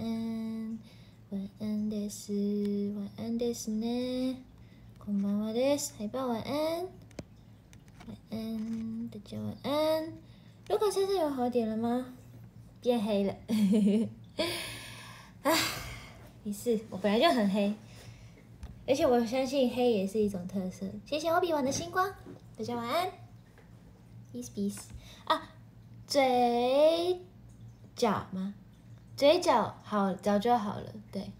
安，晚安です，晚安ですね。こんばんはです，海豹晚安，晚安，大家晚安。卢卡先生有好点了吗？变黑了，唉，没事，我本来就很黑，而且我相信黑也是一种特色。谢谢我比完的星光，大家晚安。peace peace 啊，嘴角吗？ 嘴角好早就好了，对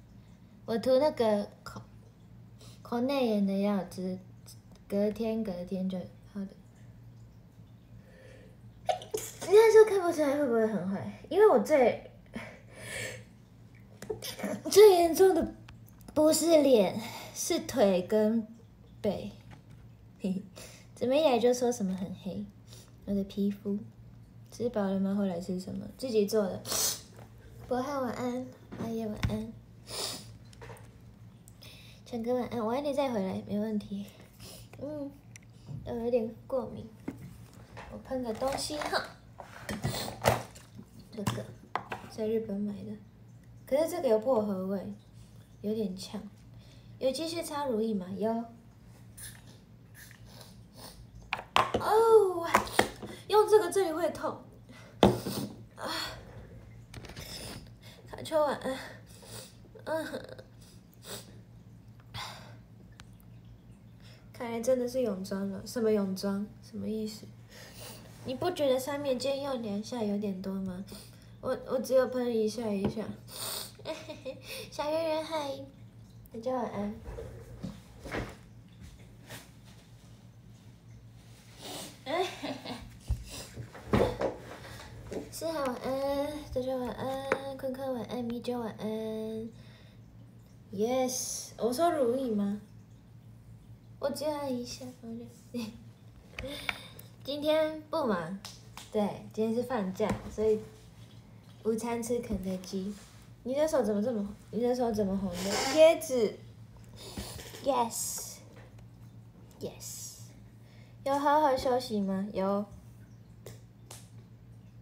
我涂那个口口内炎的药，只隔天隔天就好的。你那时候看不出来会不会很坏？因为我最 最严重的不是脸，是腿跟背。嘿嘿，怎么一来就说什么很黑？我的皮肤吃饱了吗？后来吃什么？自己做的。博翰晚安，阿叶晚安，强哥晚安，晚安你再回来没问题。嗯，我有点过敏，我喷个东西哈。这个在日本买的，可是这个有薄荷味，有点呛。有继续擦如意吗？有。哦，用这个这里会痛。啊，卡丘晚安。嗯，看来真的是泳装了。什么泳装？什么意思？你不觉得上面今用两下有点多吗？我我只有喷一下一下。小圆圆嗨，大家晚安。四号晚安，大家晚安，坤坤晚安，米酒晚安。Yes，我说如意吗？我只按一下，我就。今天不忙，对，今天是放假，所以午餐吃肯德基。你的手怎么这么？你的手怎么红的？贴纸。Yes，Yes，有好好休息吗？有。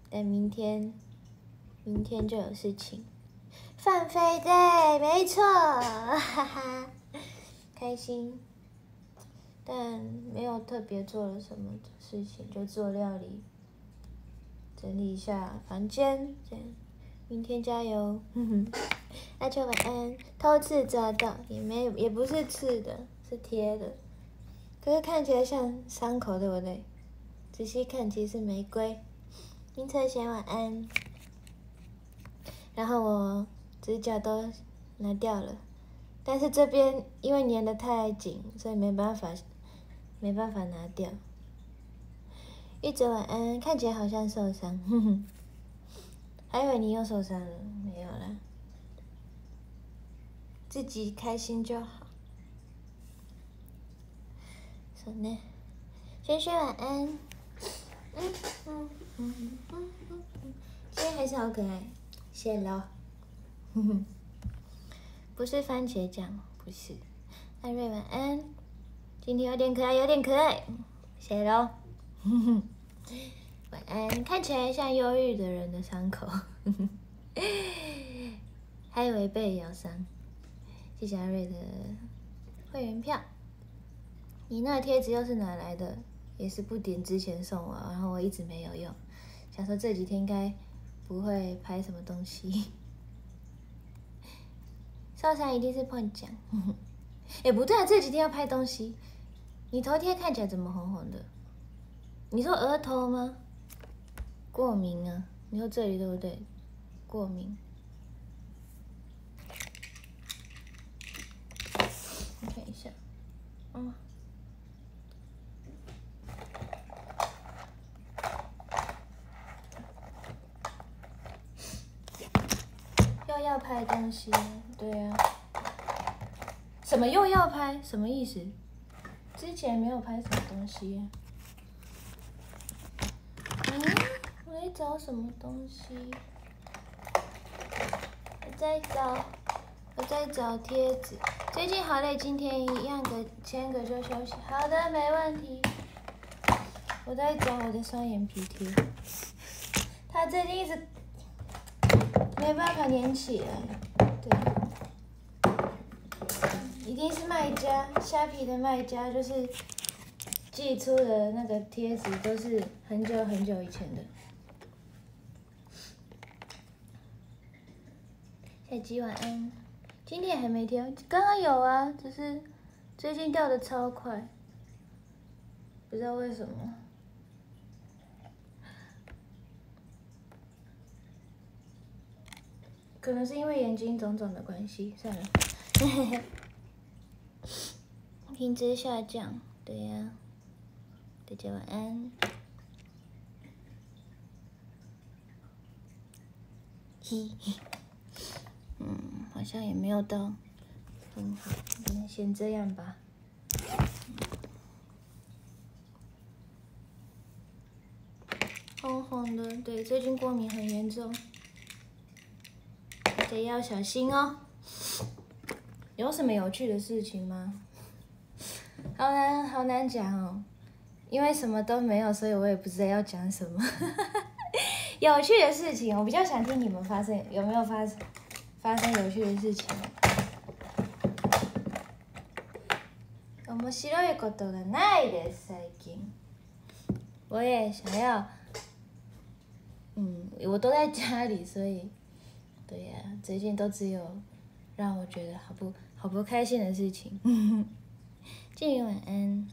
但明天，明天就有事情。放飞对，没错，哈哈，开心。但没有特别做了什么事情，就做料理，整理一下房间，这样。明天加油，哼哼。阿秋晚安。偷刺抓到，也没有，也不是刺的，是贴的。可是看起来像伤口，对不对？仔细看，其实是玫瑰。林策贤晚安。然后我指甲都拿掉了，但是这边因为粘的太紧，所以没办法。没办法拿掉。玉泽晚安，看起来好像受伤，哼哼，还以为你又受伤了，没有啦，自己开心就好。说呢，轩轩晚安，嗯嗯，今天还是好可爱，谢喽，哼哼，不是番茄酱，不是，艾瑞晚安。今天有点可爱，有点可爱，谢喽。晚安，看起来像忧郁的人的伤口，还以为被咬伤。谢谢阿瑞的会员票。你那贴纸又是哪来的？也是不点之前送我，然后我一直没有用。想说这几天应该不会拍什么东西。受伤一定是碰奖。哎，不对啊，这几天要拍东西。你头贴看起来怎么红红的？你说额头吗？过敏啊？你说这里对不对？过敏。看一下，嗯。又要拍东西？对呀。什么又要拍？什么意思？之前没有拍什么东西，嗯，我在找什么东西？我在找，我在找贴纸。最近好累，今天一样的签个就休息。好的，没问题。我在找我的双眼皮贴，他最近一直没办法连起来，对，一定是卖家虾皮的卖家，就是寄出的那个贴纸都是很久很久以前的。小鸡晚安，今天还没贴，刚刚有啊，只是最近掉的超快，不知道为什么。可能是因为眼睛肿肿的关系，算了。品质下降，对呀。大家晚安。嘿，嗯，好像也没有到很好，那先这样吧。红红的，对，最近过敏很严重。得要小心哦。有什么有趣的事情吗？好难，好难讲哦。因为什么都没有，所以我也不知道要讲什么。有趣的事情，我比较想听你们发生有没有发生发生有趣的事情。面白いことがないです。最近。我也想要，嗯，我都在家里，所以。 对呀，最近都只有让我觉得好不好不开心的事情。静云晚安。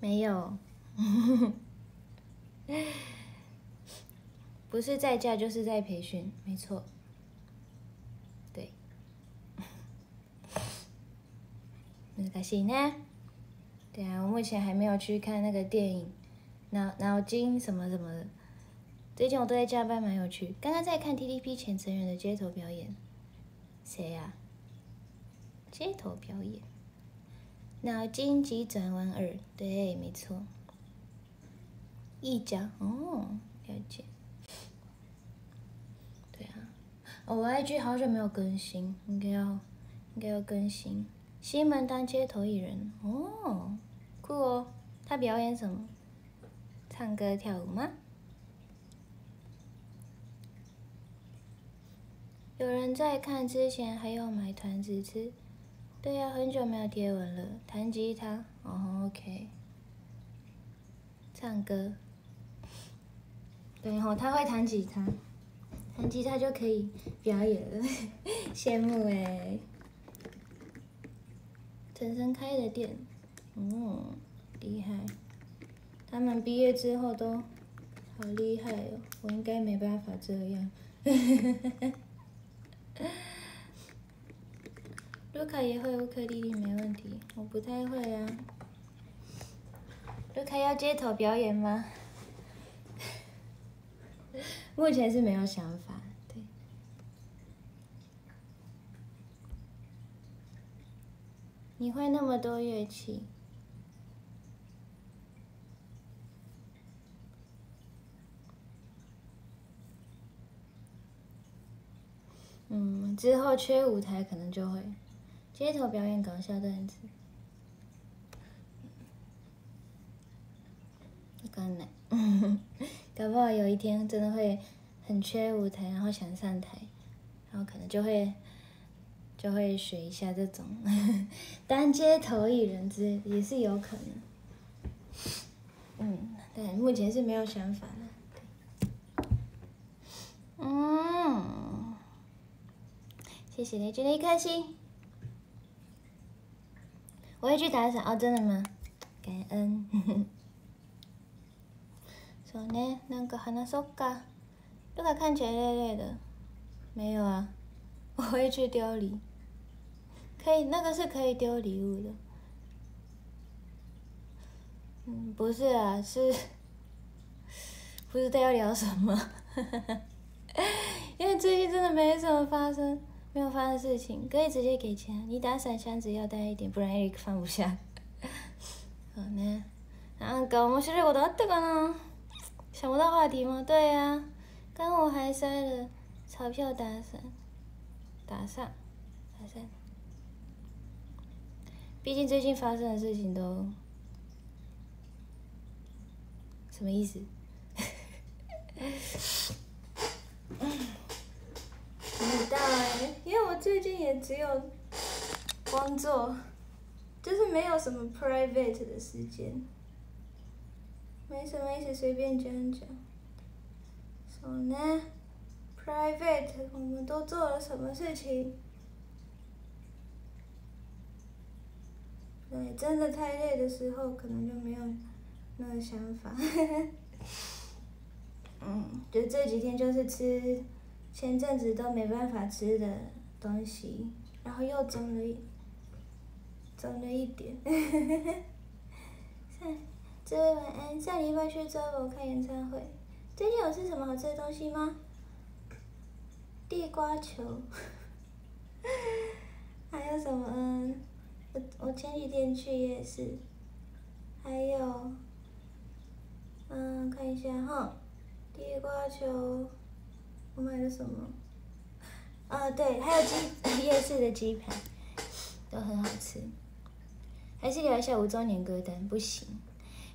没有，不是在家就是在培训，没错。对，开心呢？对啊，我目前还没有去看那个电影，脑脑筋什么什么的。最近我都在加班，蛮有趣。刚刚在看 TTP 前成员的街头表演，谁呀？街头表演，脑筋急转弯二，对，没错。一家哦，了解。对啊，我 IG 好久没有更新，应该要应该要更新。西门当街头艺人哦，酷哦。他表演什么？唱歌跳舞吗？有人在看之前还要买团子吃，对呀，很久没有贴文了。弹吉他，哦，OK。唱歌，对吼，他会弹吉他，弹吉他就可以表演了，羡慕哎。陈升开的店，哦，厉害。他们毕业之后都好厉害哦，我应该没办法这样。卢卡也会乌克丽丽，没问题。我不太会啊。卢卡要街头表演吗？目前是没有想法，对。你会那么多乐器？嗯，之后缺舞台可能就会街头表演搞笑段子。可能，搞不好有一天真的会很缺舞台，然后想上台，然后可能就会就会学一下这种 当街头艺人之也是有可能。嗯，但目前是没有想法的。嗯。谢谢你，今天开心。我会去打伞哦，真的吗？感恩。说呢，那个喊他说嘎，这个看起来累累的。没有啊，我会去丢礼。可以，那个是可以丢礼物的。嗯，不是啊，是 不知道要聊什么。因为最近真的没什么发生。没有发生事情，可以直接给钱。你打伞箱子要带一点，不然 Eric 放不下。好呢，なんか面白いことあったかな？想不到话题吗？对呀，刚我还塞了钞票打伞，打伞，打伞。毕竟最近发生的事情都什么意思？ 知道哎，因为我最近也只有工作，就是没有什么 private 的时间，没什么意思，随便讲讲。So 呢，private 我们都做了什么事情？对，真的太累的时候，可能就没有那个想法。嗯，就这几天就是吃前阵子都没办法吃的东西，然后又增了一增了一点。这位晚安，下礼拜去周五看演唱会。最近有吃什么好吃的东西吗？地瓜球，还有什么？嗯，我我前几天去夜市，还有，嗯，看一下哈。地瓜球，我买了什么？啊，对，还有鸡 夜市的鸡排，都很好吃。还是聊一下五周年歌单，不行。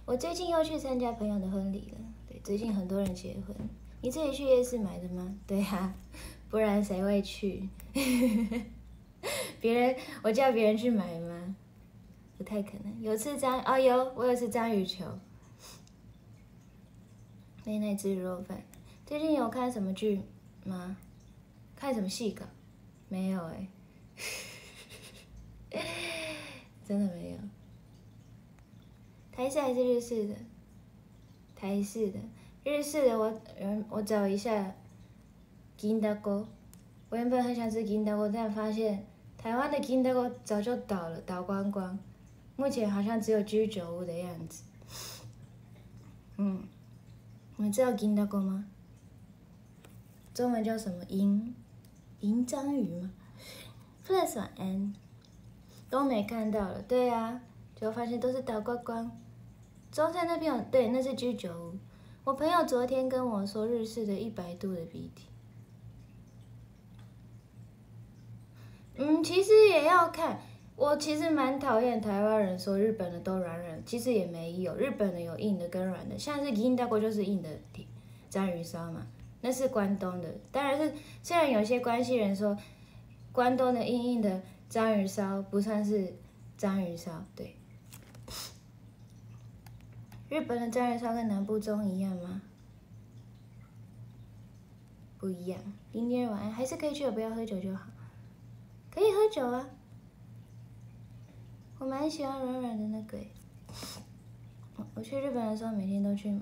我最近又去参加朋友的婚礼了。对，最近很多人结婚。你自己去夜市买的吗？对呀，不然谁会去？别人我叫别人去买吗？不太可能。有吃章哦，有，我有吃章鱼球。没那只肉饭。最近有看什么剧吗？看什么戏稿？没有哎，真的没有。台式还是日式的？台式的，日式的我嗯我找一下。金大锅，我原本很想吃金大锅，但发现台湾的金大锅早就倒了，倒光光。目前好像只有居酒屋的样子。嗯。你们知道金大哥吗？中文叫什么？银银章鱼吗？Plus 晚安，都没看到了。对啊，就发现都是倒光光。中山那边有，对，那是居酒屋。我朋友昨天跟我说，日式的一百度的鼻涕。嗯，其实也要看。我其实蛮讨厌台湾人说日本的都软软，其实也没有，日本的有硬的跟软的，像是银大锅就是硬的章鱼烧嘛，那是关东的，当然是虽然有些关系人说关东的硬硬的章鱼烧不算是章鱼烧，对，日本的章鱼烧跟南部中一样吗？不一样，明天晚安还是可以去，不要喝酒就好，可以喝酒啊。我蛮喜欢软软的那个，我去日本的时候每天都去买。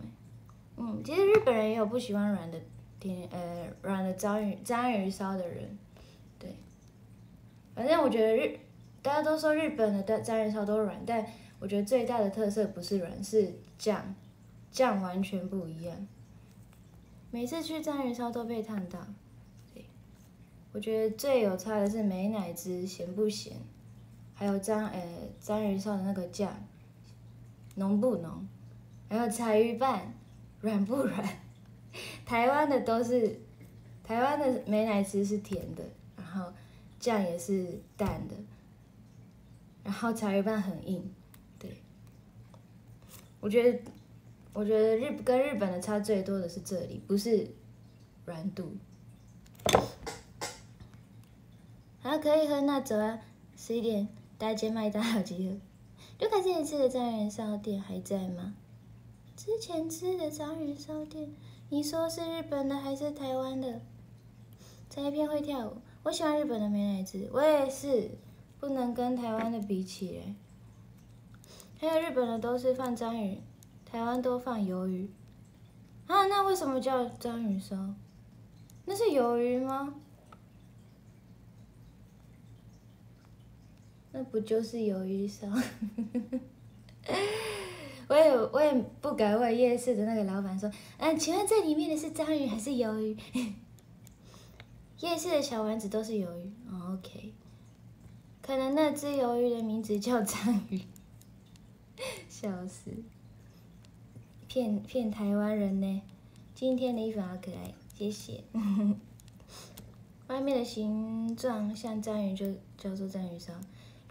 嗯，其实日本人也有不喜欢软的挺呃软的章鱼章鱼烧的人，对。反正我觉得日大家都说日本的章鱼烧都软，但我觉得最大的特色不是软，是酱，酱完全不一样。每次去章鱼烧都被烫到，对。我觉得最有差的是美乃滋咸不咸。还有章呃章鱼烧的那个酱浓不浓？还有柴鱼拌软不软？台湾的都是台湾的美乃滋是甜的，然后酱也是淡的，然后茶叶蛋很硬，对。我觉得我觉得日跟日本的差最多的是这里，不是软度。好可以喝那走啊，十一点。大街麦当劳集合。卢卡之前吃的章鱼烧店还在吗？之前吃的章鱼烧店，你说是日本的还是台湾的？一片会跳舞，我喜欢日本的美乃滋，我也是，不能跟台湾的比起来。还有日本的都是放章鱼，台湾都放鱿鱼。啊，那为什么叫章鱼烧？那是鱿鱼吗？那不就是鱿鱼烧？我也我也不敢问夜市的那个老板说，嗯，请问这里面的是章鱼还是鱿鱼？夜市的小丸子都是鱿鱼，OK。可能那只鱿鱼的名字叫章鱼，笑死！骗骗台湾人呢？今天的衣服好可爱，谢谢。外面的形状像章鱼，就叫做章鱼烧。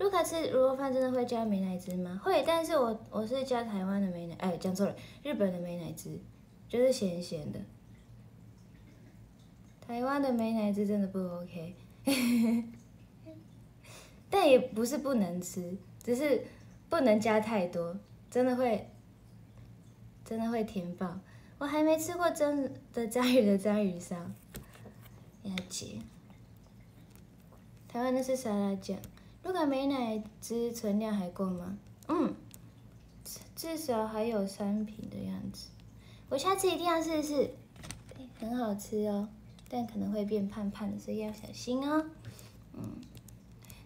卢卡吃卤肉饭真的会加美奶滋吗？会，但是我我是加台湾的美奶，哎，讲错了，日本的美奶滋，就是咸咸的。台湾的美乃滋真的不 OK，但也不是不能吃，只是不能加太多，真的会，真的会甜爆。我还没吃过真的章鱼的章鱼烧，要解。台湾的是沙拉酱，如果美奶汁存量还够吗？嗯，至少还有三瓶的样子。我下次一定要试试，很好吃哦。但可能会变胖胖的，所以要小心哦。嗯，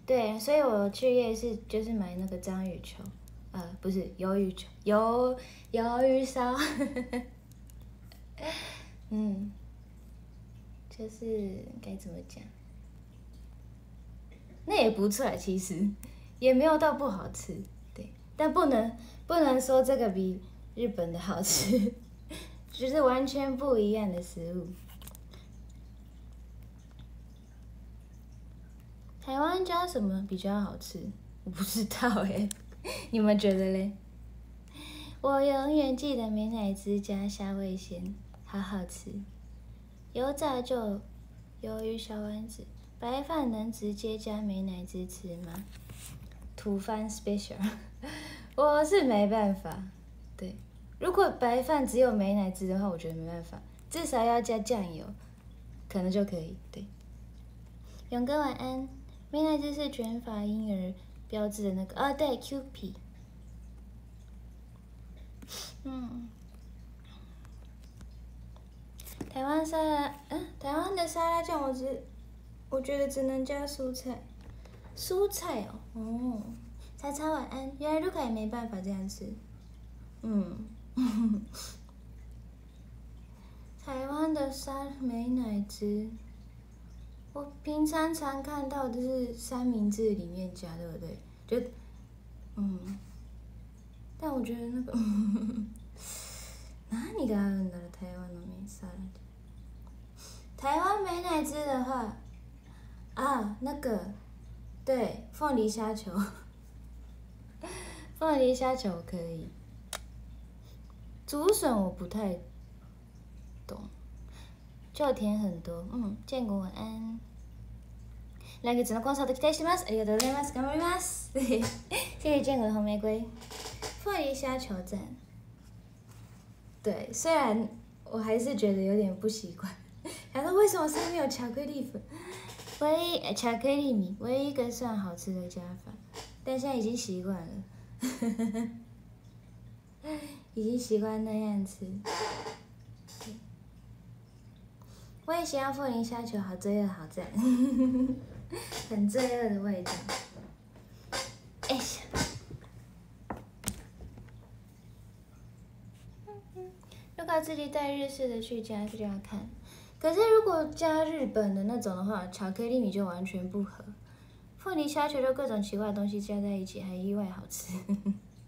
对，所以我去夜市就是买那个章鱼球，呃，不是鱿鱼球，鱿鱿鱼烧。嗯，就是该怎么讲？那也不错，其实也没有到不好吃，对，但不能不能说这个比日本的好吃，就是完全不一样的食物。台湾加什么比较好吃？我不知道哎，你们觉得嘞？我永远记得美乃滋加虾味鲜，好好吃。油炸就鱿鱼小丸子，白饭能直接加美乃滋吃吗？土番 special，我是没办法。对，如果白饭只有美乃滋的话，我觉得没办法，至少要加酱油，可能就可以。对，勇哥晚安。美乃滋是卷发婴儿标志的那个啊，对，Q P。嗯，台湾沙拉，嗯，台湾的沙拉酱，我只，我觉得只能加蔬菜，蔬菜哦，哦，叉叉晚安，原来卢卡也没办法这样吃，嗯，台湾的沙美奶汁。我平常常看到的是三明治里面加，对不对？就，嗯，但我觉得那个，哪里个啊？台湾的美沙拉台湾美乃滋的话，啊，那个，对，凤梨虾球，凤梨虾球可以，竹笋我不太懂。就甜很多，嗯，建国晚安。来月のコンサート期待してます。ありがとうございます。頑張ります。谢谢建国的红玫瑰。凤梨虾球赞。对，虽然我还是觉得有点不习惯，想说为什么上面有巧克力粉？ 唯一巧克力米，唯一一个算好吃的加法，但现在已经习惯了，已经习惯那样吃。我也喜欢凤梨虾球，好罪恶，好赞，很罪恶的味道。哎呀，如果自己带日式的去加就要看，可是如果加日本的那种的话，巧克力米就完全不合。凤梨虾球就各种奇怪的东西加在一起，还意外好吃。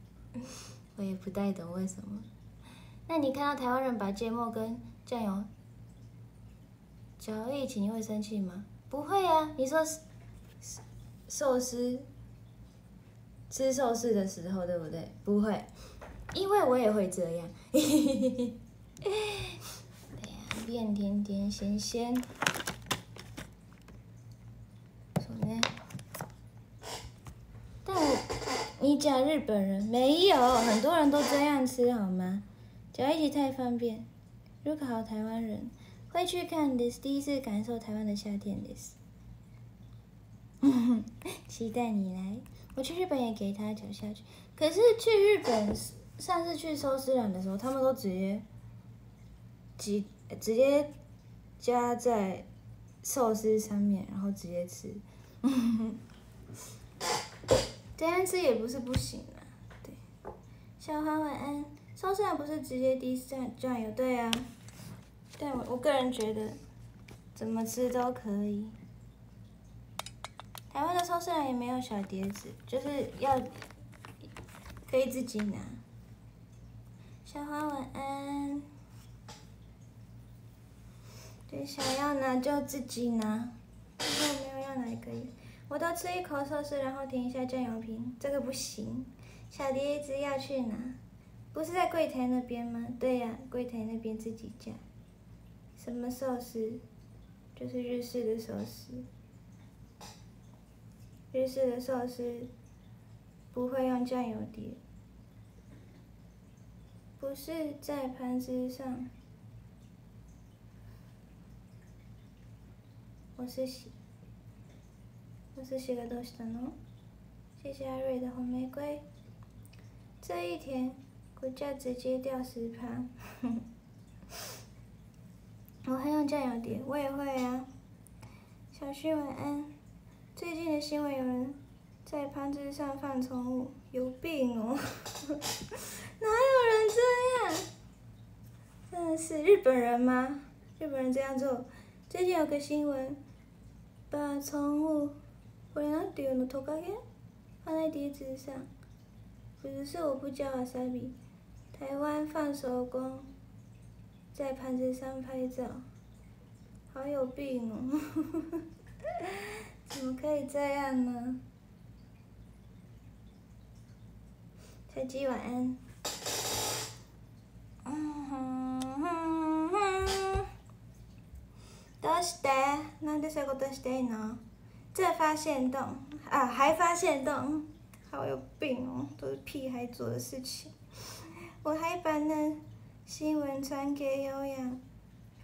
我也不太懂为什么。那你看到台湾人把芥末跟酱油？搅一起你会生气吗？不会啊，你说寿司吃寿司的时候对不对？不会，因为我也会这样。变甜甜咸咸。什么呢？但我你讲日本人没有，很多人都这样吃好吗？搅一起太方便。如果好台湾人。会去看 this，第一次感受台湾的夏天 this，期待你来。我去日本也给他嚼下去，可是去日本上次去寿司郎的时候，他们都直接，直直接加在寿司上面，然后直接吃。这样吃也不是不行啊，对。小花晚安，寿司郎不是直接滴酱酱油？对啊。但我我个人觉得，怎么吃都可以。台湾的寿司也没有小碟子，就是要可以自己拿。小花晚安。对，想要拿就自己拿，如果没有要拿也可以。我都吃一口寿司，然后填一下酱油瓶，这个不行。小蝶一直要去拿，不是在柜台那边吗？对呀，柜台那边自己加。什么寿司？就是日式的寿司。日式的寿司不会用酱油碟，不是在盘子上。我是写，我是写个东西的呢。谢谢阿瑞的红玫瑰。这一天，股价直接掉十趴。我还用酱油碟，我也会啊。小旭晚安。最近的新闻，有人在盘子上放宠物，有病哦！哪有人这样？真的是日本人吗？日本人这样做。最近有个新闻，把宠物，我连那丢的头盖片放在碟子上，不是我不教阿萨比，台湾放手工，在盘子上拍照，好有病哦！怎么可以这样呢？小鸡晚安。嗯哼哼哼。どうして？なんでそういうことしてんの？再发现洞啊，还发现洞，好有病哦！都是屁孩做的事情。我还把那新闻传给有养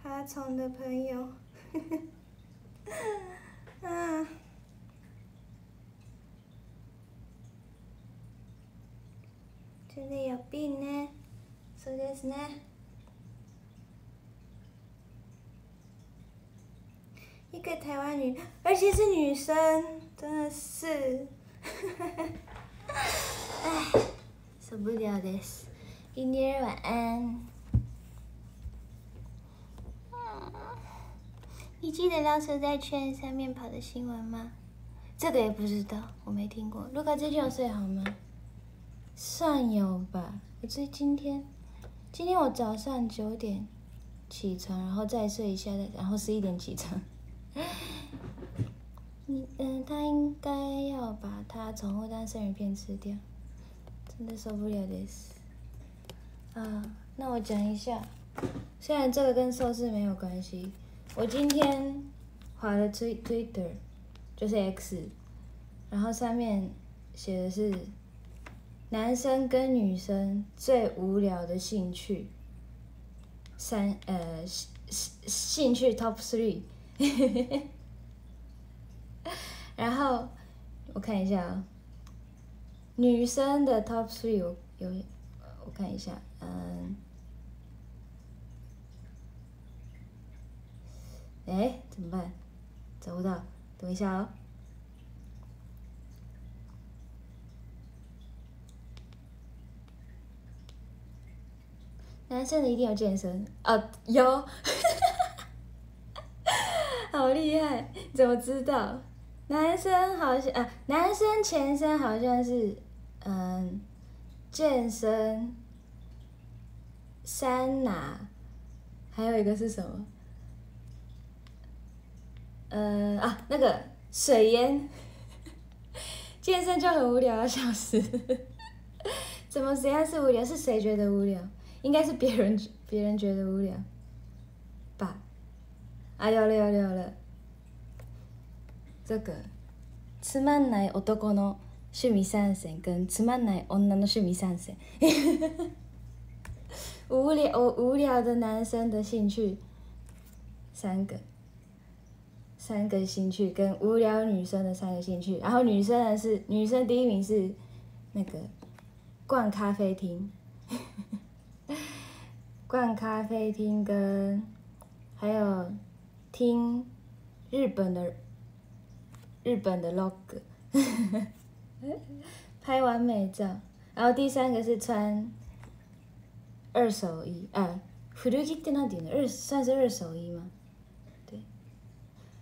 爬虫的朋友。啊！真的有病呢，そうですね。 一个台湾女，而且是女生，真的是，唉，受不了的是。今天晚安。你记得老鼠在圈上面跑的新闻吗？这个也不知道，我没听过。卢卡最近有睡好吗？算有吧。我最今天，今天我早上九点起床，然后再睡一下，然后十一点起床。你嗯，他应该要把他宠物当生鱼片吃掉，真的受不了的是。啊，那我讲一下，虽然这个跟寿司没有关系。我今天划了推 Twitter，就是 X，然后上面写的是男生跟女生最无聊的兴趣，三呃兴兴趣 Top Three，然后我看一下啊，女生的 Top Three 有有，我看一下，嗯。哎，怎么办？找不到，等一下哦。男生的一定要健身啊，有，好厉害！怎么知道？男生好像啊，男生前身好像是嗯，健身、三拿，还有一个是什么？呃啊，那个水烟，健身就很无聊啊，小时！怎么谁样是无聊？是谁觉得无聊？应该是别人别人觉得无聊？啊，有了有了有了，这个つまんない男の趣味三選跟つまんない女の趣味三選，无聊无聊的男生的兴趣三个。三个兴趣跟无聊女生的三个兴趣，然后女生的是女生第一名是那个逛咖啡厅，逛咖啡厅跟还有 听日本的日本的 log，拍完美照，然后第三个是穿二手衣啊，古着ってなんていうの？二算是二手衣吗？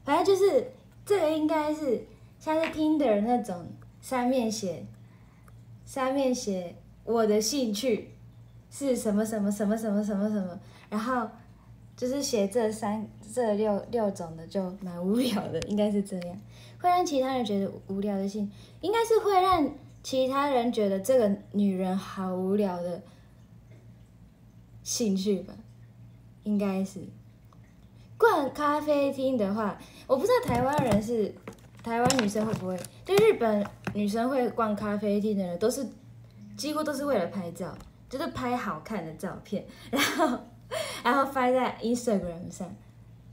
反正就是这个，应该是像是 Tinder 那种上面写，上面写我的兴趣是什么什么什么什么什么什么，然后 就是写这三这六六种的就蛮无聊的，应该是这样，会让其他人觉得无聊的兴，应该是会让其他人觉得这个女人好无聊的兴趣吧，应该是。逛咖啡厅的话，我不知道台湾人是台湾女生会不会，就日本女生会逛咖啡厅的人，都是几乎都是为了拍照，就是拍好看的照片，然后 然后发在 Instagram 上。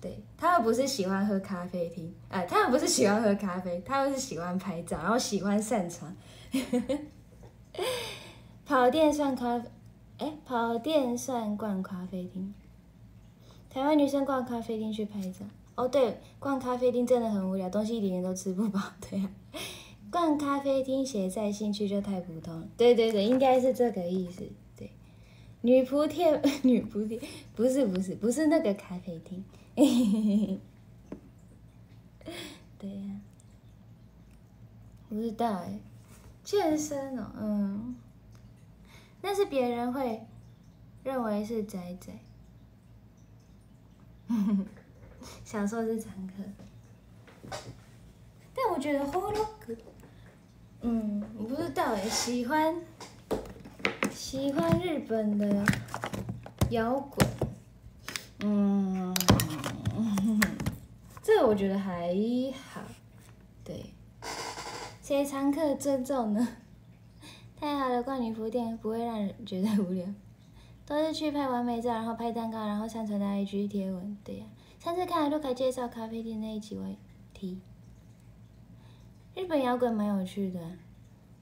对他们不是喜欢喝咖啡厅，哎、他们不是喜欢喝咖啡，他们是喜欢拍照，然后喜欢擅长。跑店算咖，哎、跑店算逛咖啡厅。台湾女生逛咖啡厅去拍照。哦，对，逛咖啡厅真的很无聊，东西一点点都吃不饱。对呀、逛咖啡厅写在兴趣就太普通。对对对，应该是这个意思。女仆店，女仆店，不是不是不是那个咖啡厅。对呀、不知道哎，健身哦，嗯，但是别人会认为是宅宅。小时候是常客，但我觉得 h o l o 嗯，我不知道哎，喜欢喜欢日本的摇滚，嗯，这我觉得还好，对，谁常客尊重呢？太好了，逛女服店不会让人觉得无聊。都是去拍完美照，然后拍蛋糕，然后上传到 IG 贴文。对呀、上次看了陆凯介绍咖啡店那一集，我也提。日本摇滚蛮有趣的、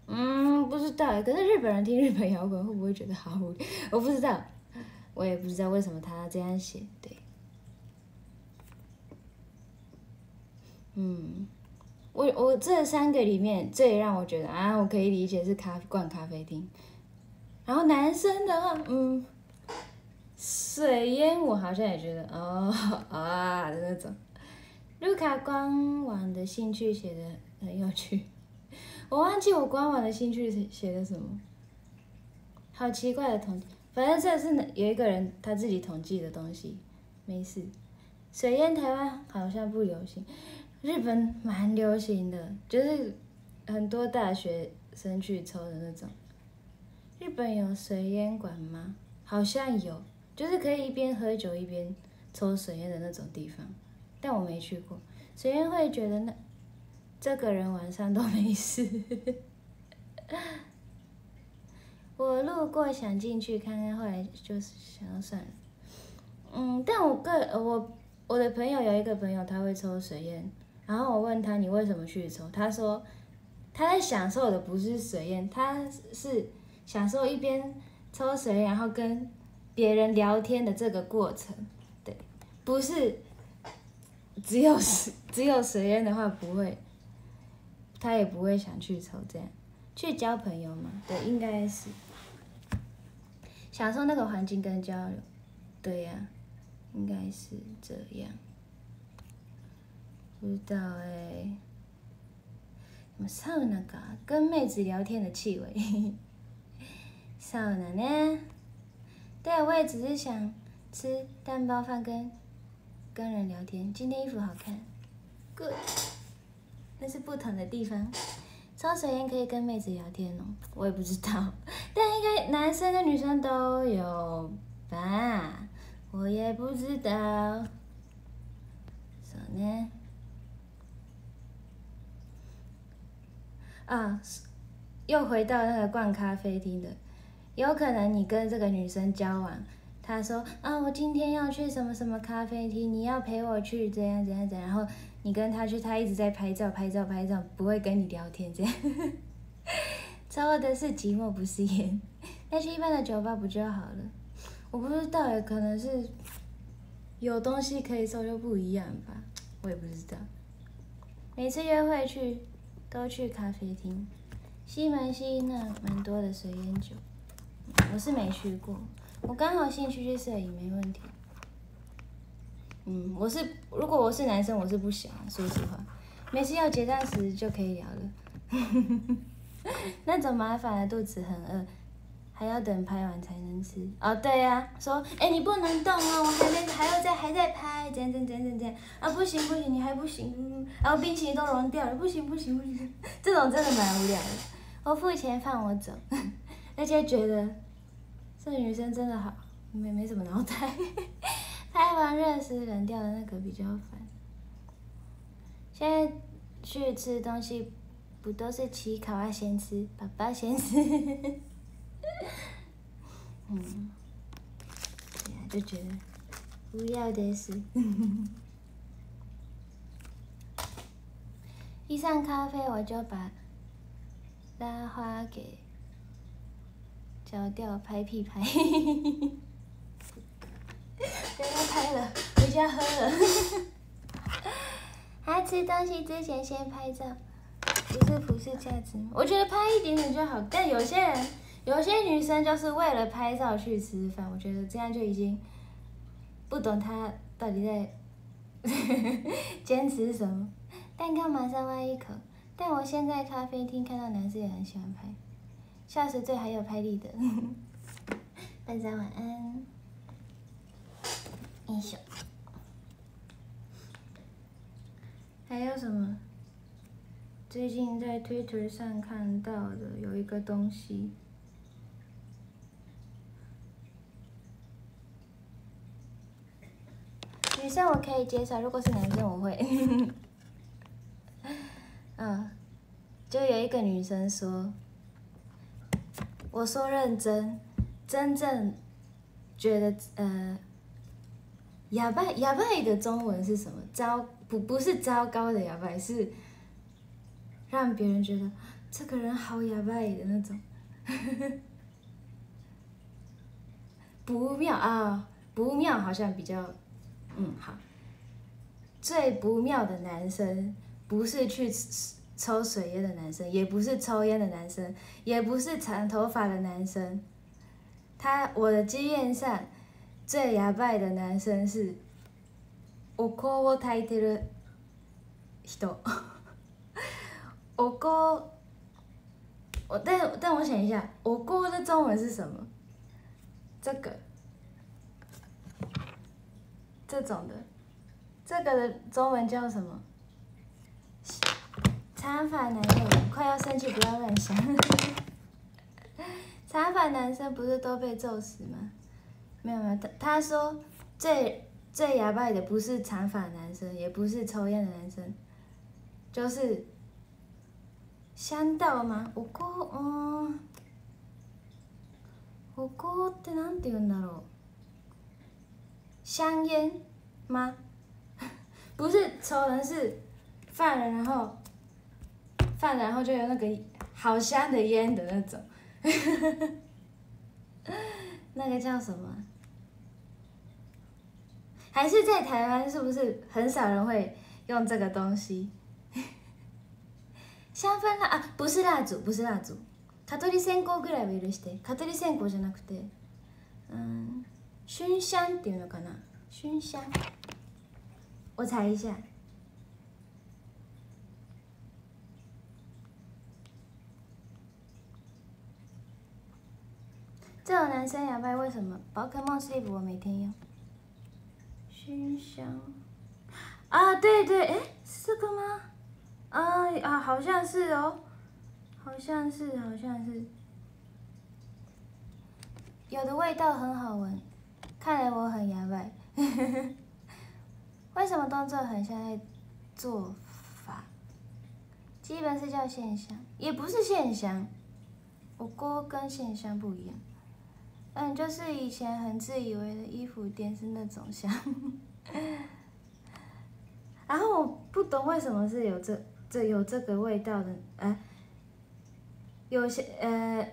嗯，不知道，可是日本人听日本摇滚会不会觉得好无？我不知道，我也不知道为什么他这样写。对，嗯，我我这三个里面最让我觉得啊，我可以理解是咖啡馆咖啡厅。然后男生的话，嗯，水烟我好像也觉得哦啊的那种。卢卡官网的兴趣写的很有趣，我忘记我官网的兴趣写写的什么，好奇怪的统计，反正这是有一个人他自己统计的东西，没事。水烟台湾好像不流行，日本蛮流行的，就是很多大学生去抽的那种。日本有水烟馆吗？好像有，就是可以一边喝酒一边抽水烟的那种地方，但我没去过。水烟会觉得那这个人晚上都没事。我路过想进去看看，后来就是想算了。嗯，但我个我我的朋友有一个朋友他会抽水烟，然后我问他你为什么去抽，他说他在享受的不是水烟，他是享受一边抽水烟，然后跟别人聊天的这个过程，对，不是只有 只有水烟的话不会，他也不会想去抽这样，去交朋友嘛，对，应该是享受那个环境跟交流，对呀、应该是这样，不知道哎、什么 sauna 噶，跟妹子聊天的气味。少那呢？对，我也只是想吃蛋包饭跟跟人聊天。今天衣服好看，good。那是不同的地方。抽水烟可以跟妹子聊天哦，我也不知道，但应该男生跟女生都有吧？我也不知道。什么呢？啊，又回到那个逛咖啡厅的，有可能你跟这个女生交往，她说啊，我今天要去什么什么咖啡厅，你要陪我去，怎样怎样怎样，然后你跟他去，他一直在拍照拍照拍照，不会跟你聊天，这样，抽的是寂寞不是烟，那去一般的酒吧不就好了？我不知道耶，可能是有东西可以抽就不一样吧，我也不知道。每次约会去都去咖啡厅，西门西那蛮多的水烟酒，我是没去过，我刚好兴趣去摄影没问题。嗯，我是如果我是男生，我是不想，说实话，每次要结账时就可以聊了。那种麻烦的肚子很饿，还要等拍完才能吃。哦，对呀、说，哎，你不能动哦，我还没，还要在，还在拍，怎样怎样怎样怎样，啊，不行不行，你还不行，然后冰淇淋都融掉了，不行不行不行，这种真的蛮无聊的。我付钱放我走，而且觉得这女生真的好，没没什么脑袋，拍完热死冷掉的那个比较烦。现在去吃东西，不都是起烤啊先吃，爸爸先吃。嗯，对呀，就觉得不要的是。一上咖啡，我就把拉花给浇掉，拍屁拍。不要拍了，回家喝了。还吃东西之前先拍照，不是普世价值吗？我觉得拍一点点就好，但有些人，有些女生就是为了拍照去吃饭，我觉得这样就已经不懂她到底在 坚持什么。蛋糕马上挖一口，但我现在咖啡厅看到男生也很喜欢拍，笑死最还有拍立得。大家晚安。英雄。还有什么？最近在 Twitter 上看到的有一个东西。女生我可以接受，如果是男生我会。嗯，就有一个女生说：“我说认真，真正觉得呃，哑巴哑巴的中文是什么？糟不不是糟糕的哑巴，是让别人觉得这个人好哑巴的那种，不妙啊，不妙好像比较嗯好，最不妙的男生。”不是去抽水烟的男生，也不是抽烟的男生，也不是长头发的男生。他我的经验上，最哑巴的男生是，お香を炊いてる人。お香，我但但我想一下，お香的中文是什么？这个，这种的，这个的中文叫什么？长发男友快要生气，不要乱想。长发男生不是都被揍死吗？ 没有没有，他他说最最哑巴的不是长发男生，也不是抽烟的男生，就是香道吗？我哥，嗯，我哥ってなんて言うんだろう？香烟吗？不是抽人是犯人，然后。饭，然后就有那个好香的烟的那种，那个叫什么？ 还是在台湾是不是很少人会用这个东西？香氛蜡啊，不是蜡烛，不是蜡烛。蚊取線香ぐらいは許して、蚊取線香じゃなくて、嗯，熏香っていうのかな？熏香，我猜一下。这种男生哑巴为什么？宝可梦 sleep 我每天用。 熏香。啊，对对，哎，是这个吗？啊啊，好像是哦，好像是，好像是。有的味道很好闻，看来我很哑巴。为什么动作很像在做法？基本是叫线香，也不是线香。我锅跟线香不一样。嗯，就是以前很自以为的衣服店是那种香，然后我不懂为什么是有这这有这个味道的，哎，有些呃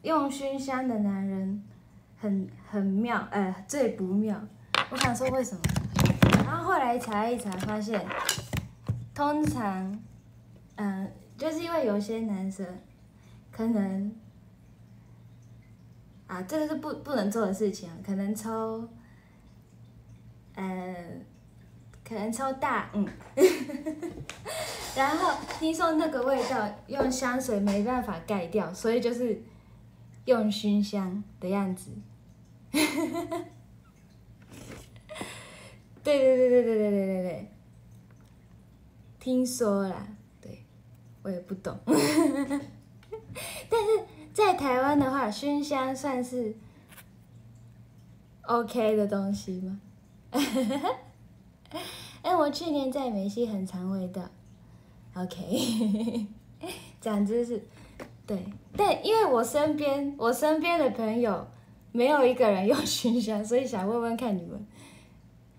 用熏香的男人很很妙，哎最不妙，我想说为什么，然后后来查一查发现，通常，嗯，就是因为有些男生可能。啊，这个是不不能做的事情，可能抽，呃，可能抽大，嗯，然后听说那个味道用香水没办法盖掉，所以就是用熏香的样子，对对对对对对对对对，听说啦，对，我也不懂，但是。在台湾的话，熏香算是 OK 的东西吗？哎，我去年在美西很常味道。OK，长知识。对，但因为我身边我身边的朋友没有一个人用熏香，所以想问问看你们，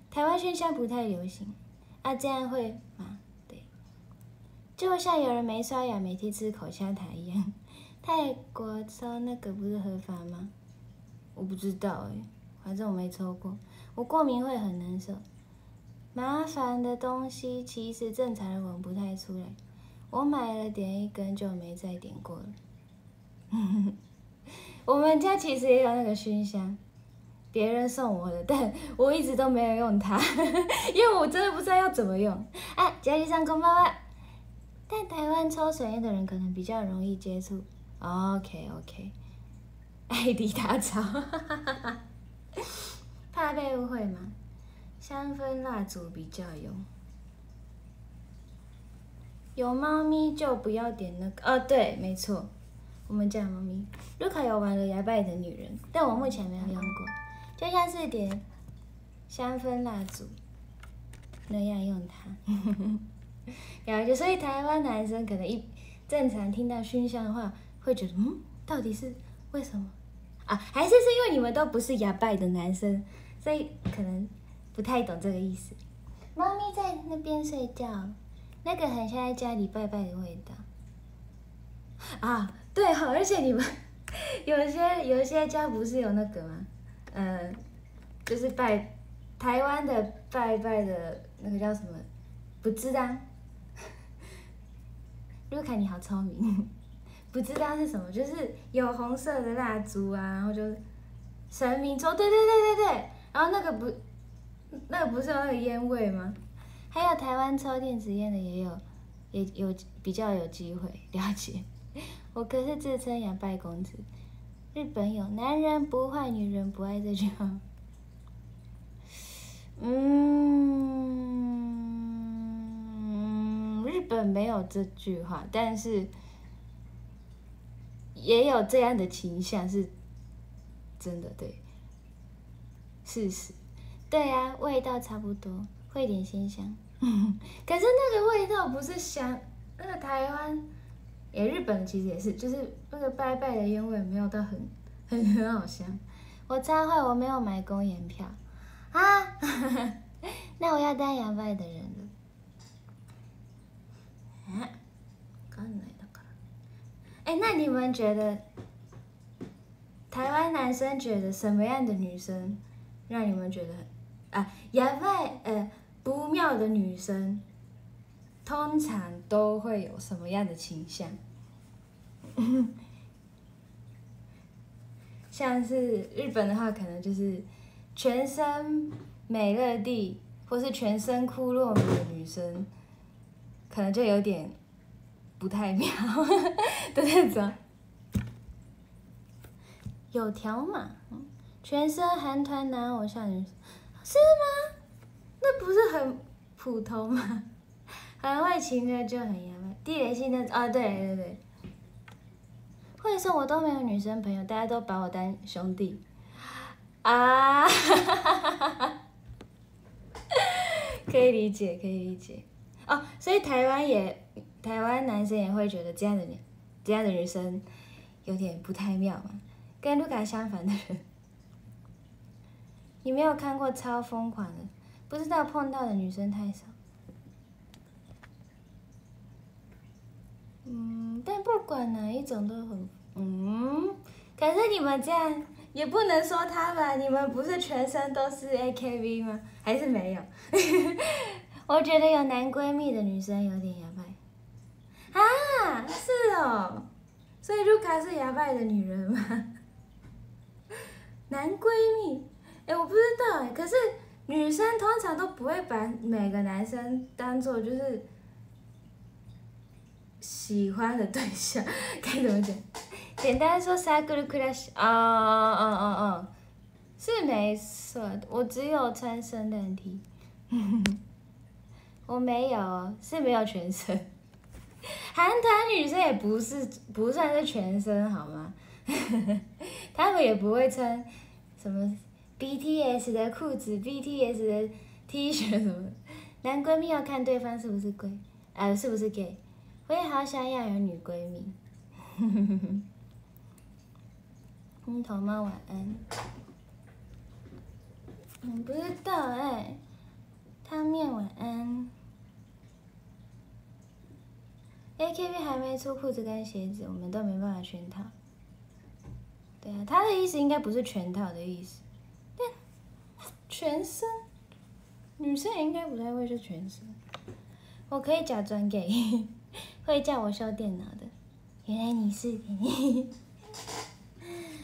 台湾熏香不太流行啊，这样会吗？对，就像有人没刷牙，每天吃口香糖一样。泰国抽那个不是合法吗？我不知道哎，反正我没抽过，我过敏会很难受。麻烦的东西其实正常人闻不太出来。我买了点一根就没再点过了。我们家其实也有那个熏香，别人送我的，但我一直都没有用它，因为我真的不知道要怎么用。啊，家里上空包吧。但台湾抽水烟的人可能比较容易接触。OK OK，爱迪大招，怕被误会吗？香氛蜡烛比较有。有猫咪就不要点那个哦，对，没错，我们家猫咪。卢卡有玩了牙拜的女人，但我目前没有用过，就像是点香氛蜡烛那样用它。了解，所以台湾男生可能一正常听到熏香的话，会觉得嗯，到底是为什么啊？还是是因为你们都不是牙拜的男生，所以可能不太懂这个意思。猫咪在那边睡觉。那个很像在家里拜拜的味道啊，对哈，而且你们有些有些家不是有那个吗？嗯，就是拜台湾的拜拜的那个叫什么？不知道。卢卡你好聪明，不知道是什么？就是有红色的蜡烛啊，然后就神明抽，对对对对对，然后那个不，那个不是有那个烟味吗？还有台湾抽电子烟的也有，也有比较有机会了解。我可是自称杨拜公子。日本有“男人不坏，女人不爱”这句话。嗯，日本没有这句话，但是也有这样的倾向，是真的对。事实，对啊，味道差不多。会点鲜香，可是那个味道不是香，那个台湾，也日本其实也是，就是那个拜拜的烟味没有到很很 很好香。我插坏，我没有买公演票啊，那我要当摇拜的人了。哎，那你们觉得台湾男生觉得什么样的女生让你们觉得啊摇拜呃？不妙的女生，通常都会有什么样的倾向？像是日本的话，可能就是全身美乐蒂，或是全身库洛米的女生，可能就有点不太妙的那种。有条码，全身韩团男偶像女，是吗？那不是很普通吗？很会情的就很严厉，地雷性的啊，对对对。或者是我都没有女生朋友，大家都把我当兄弟啊，可以理解，可以理解。哦，所以台湾也，台湾男生也会觉得这样的女，这样的女生有点不太妙嘛。跟卢卡相反的人，你没有看过超疯狂的？不知道碰到的女生太少，嗯，但不管哪一种都很，嗯，可是你们这样也不能说他吧？你们不是全身都是 AKB 吗？还是没有？我觉得有男闺蜜的女生有点哑巴。啊，是哦，所以卢卡是哑巴的女人吗？男闺蜜？哎，我不知道哎，可是。女生通常都不会把每个男生当做就是喜欢的对象，该怎么讲？简单说，circle crush，哦哦哦哦，是没错，我只有穿圣诞 T，我没有，是没有全身。韩团女生也不是不算是全身好吗？他们也不会穿什么。BTS 的裤子、BTS 的 T 恤什么。男闺蜜要看对方是不是 gay，呃，是不是 gay。我也好想要有女闺蜜。嗯，头妈晚安。嗯，不知道哎。汤面晚安。AKB 还没出裤子跟鞋子，我们都没办法全套。对啊，他的意思应该不是全套的意思，但全身女生也应该不太会是全身。我可以假装给 会叫我修电脑的，原来你是。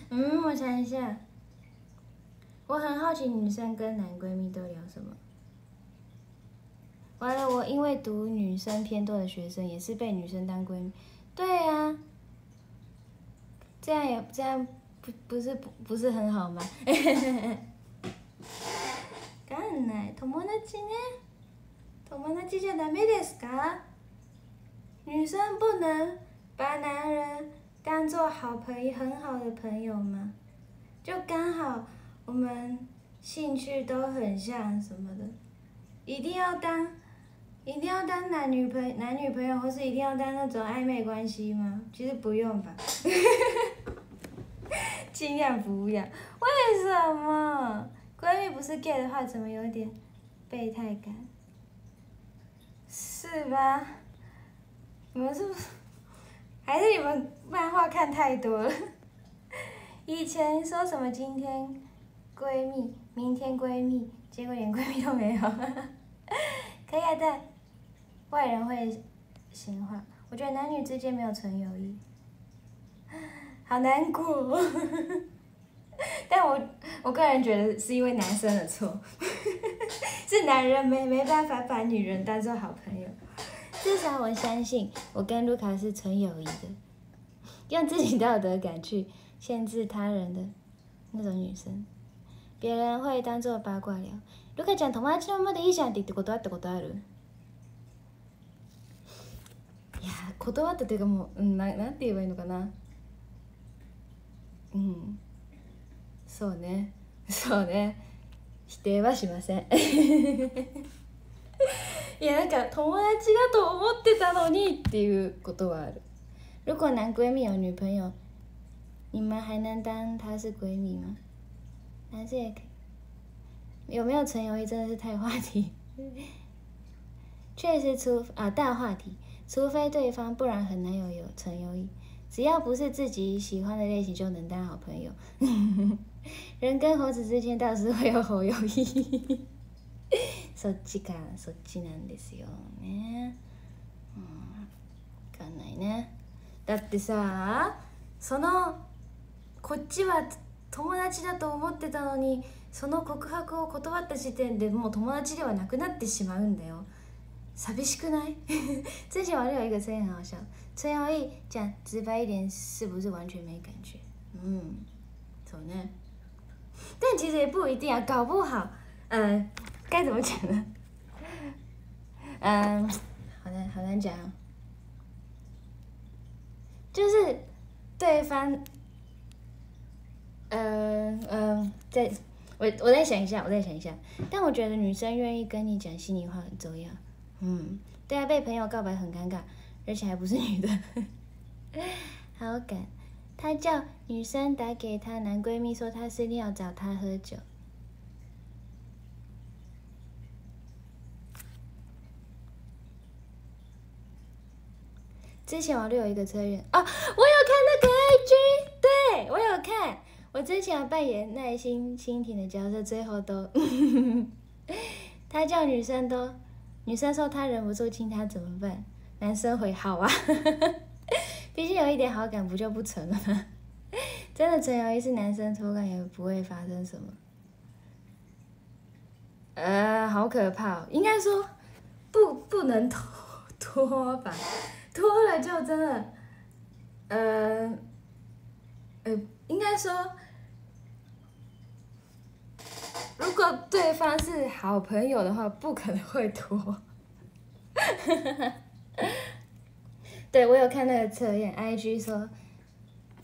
嗯，我想一下，我很好奇女生跟男闺蜜都聊什么。完了，我因为读女生偏多的学生，也是被女生当闺蜜。对呀，这样也这样不不是不不是很好吗？干奶，友達ね。友達じゃダメですか？女生不能把男人当做好朋友很好的朋友吗？就刚好我们兴趣都很像什么的，一定要当。 一定要当男女朋男女朋友，或是一定要当那种暧昧关系吗？其实不用吧，尽量不要。为什么？闺蜜不是 gay 的话，怎么有点备胎感？是吧？你们是不是？还是你们漫画看太多了？以前说什么今天闺蜜，明天闺蜜，结果连闺蜜都没有。可以啊，对。外人会闲话，我觉得男女之间没有纯友谊，好难过。但我我个人觉得是因为男生的错，是男人没没办法把女人当做好朋友。至少我相信我跟卢卡是纯友谊的，用自己道德感去限制他人的那种女生，别人会当做八卦聊。卢卡讲友達のままでいいじゃんって言って断ったことある？ いや断ったというかもう、うん、ななんて言えばいいのかな。うん。そうね。そうね。否定はしません。いやなんか友達だと思ってたのにっていうことはある。如果男闺蜜有女朋友你们还能当她是闺蜜吗？男生也可以有没有纯友谊真的是太话题？确实出啊大话题。除非对方，不然很难有有纯友谊。只要不是自己喜欢的类型，就能当好朋友。人跟猴子之间倒是会有好友谊。そっちか、そっちなんですよね。うん、わかんないね。だってさ、そのこっちは友達だと思ってたのに、その告白を断った時点でもう友達ではなくなってしまうんだよ。寂しくない之前网络有一个声音很好笑，陈友义讲直白一点，是不是完全没感觉？嗯，怎么呢？但其实也不一定啊，搞不好，嗯，该怎么讲呢？嗯，好难好难讲，就是对方，嗯嗯，在我我再想一下，我再想一下，但我觉得女生愿意跟你讲心里话很重要。 嗯，对啊，被朋友告白很尴尬，而且还不是女的，好感。他叫女生打给他男闺蜜，说他是要找他喝酒。之前网络有一个测验啊，我有看那个 IG，对我有看。我之前扮演耐心蜻蜓的角色，最后都，他叫女生都。女生说她忍不住亲他怎么办？男生回好啊，毕竟有一点好感不就不成了吗？真的纯友谊是男生偷看也不会发生什么。呃，好可怕，应该说不不能脱脱吧，脱了就真的，呃，呃，应该说。如果对方是好朋友的话，不可能会拖。对我有看那个测验，IG 说，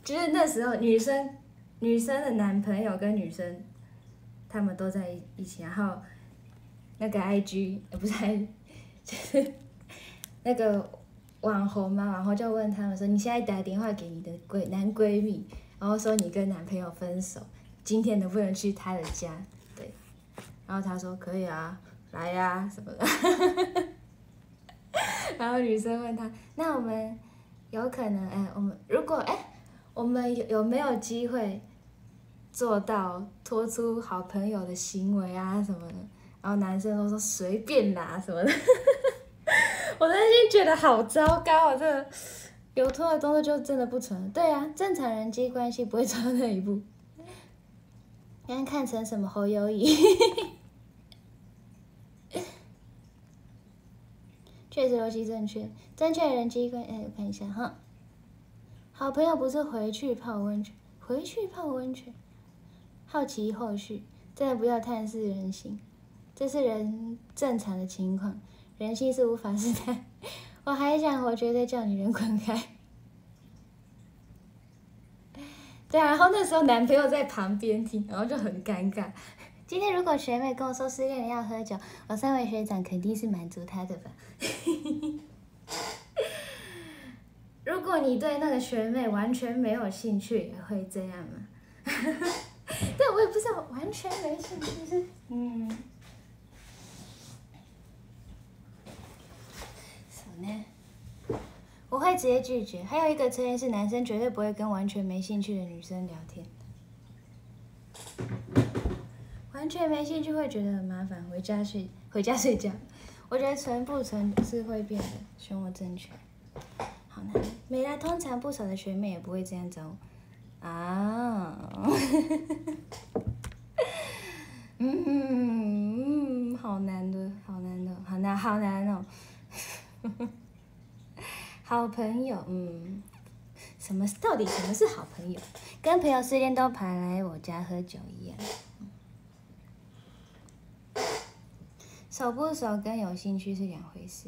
就是那时候女生女生的男朋友跟女生他们都在一一起，然后那个 IG 呃不是 IG，就是那个网红嘛，然后就问他们说：“你现在打电话给你的闺男闺蜜，然后说你跟男朋友分手，今天能不能去他的家？”然后他说：“可以啊，来呀、什么的。”然后女生问他：“那我们有可能哎，我们如果哎，我们有有没有机会做到拖出好朋友的行为啊什么的？”然后男生都说随便啦什么的。我内心觉得好糟糕啊！这个有拖的动作就真的不纯。对啊，正常人际关系不会走到那一步。刚看成什么侯友谊？确实逻辑正确，正确人际关，哎，我看一下哈。好朋友不是回去泡温泉，回去泡温泉。好奇后续，真的不要探视人心，这是人正常的情况，人心是无法试探。我还想，我绝对叫女人滚开。对啊，然后那时候男朋友在旁边听，然后就很尴尬。今天如果学妹跟我说失恋了要喝酒，我身为学长肯定是满足她的吧。如果你对那个学妹完全没有兴趣，也会这样吗？对，我也不知道，完全没兴趣是嗯。什么呢？我会直接拒绝。还有一个成员是，男生绝对不会跟完全没兴趣的女生聊天。完全没兴趣会觉得很麻烦，回家睡，回家睡觉。我觉得存不存是会变的，选我正确。好难，没来通常不熟的学妹也不会这样找我啊。嗯，好难的，好难的，好难，好难哦。好朋友，嗯，什么到底什么是好朋友？跟朋友失恋都跑来我家喝酒一样。熟不熟跟有兴趣是两回事，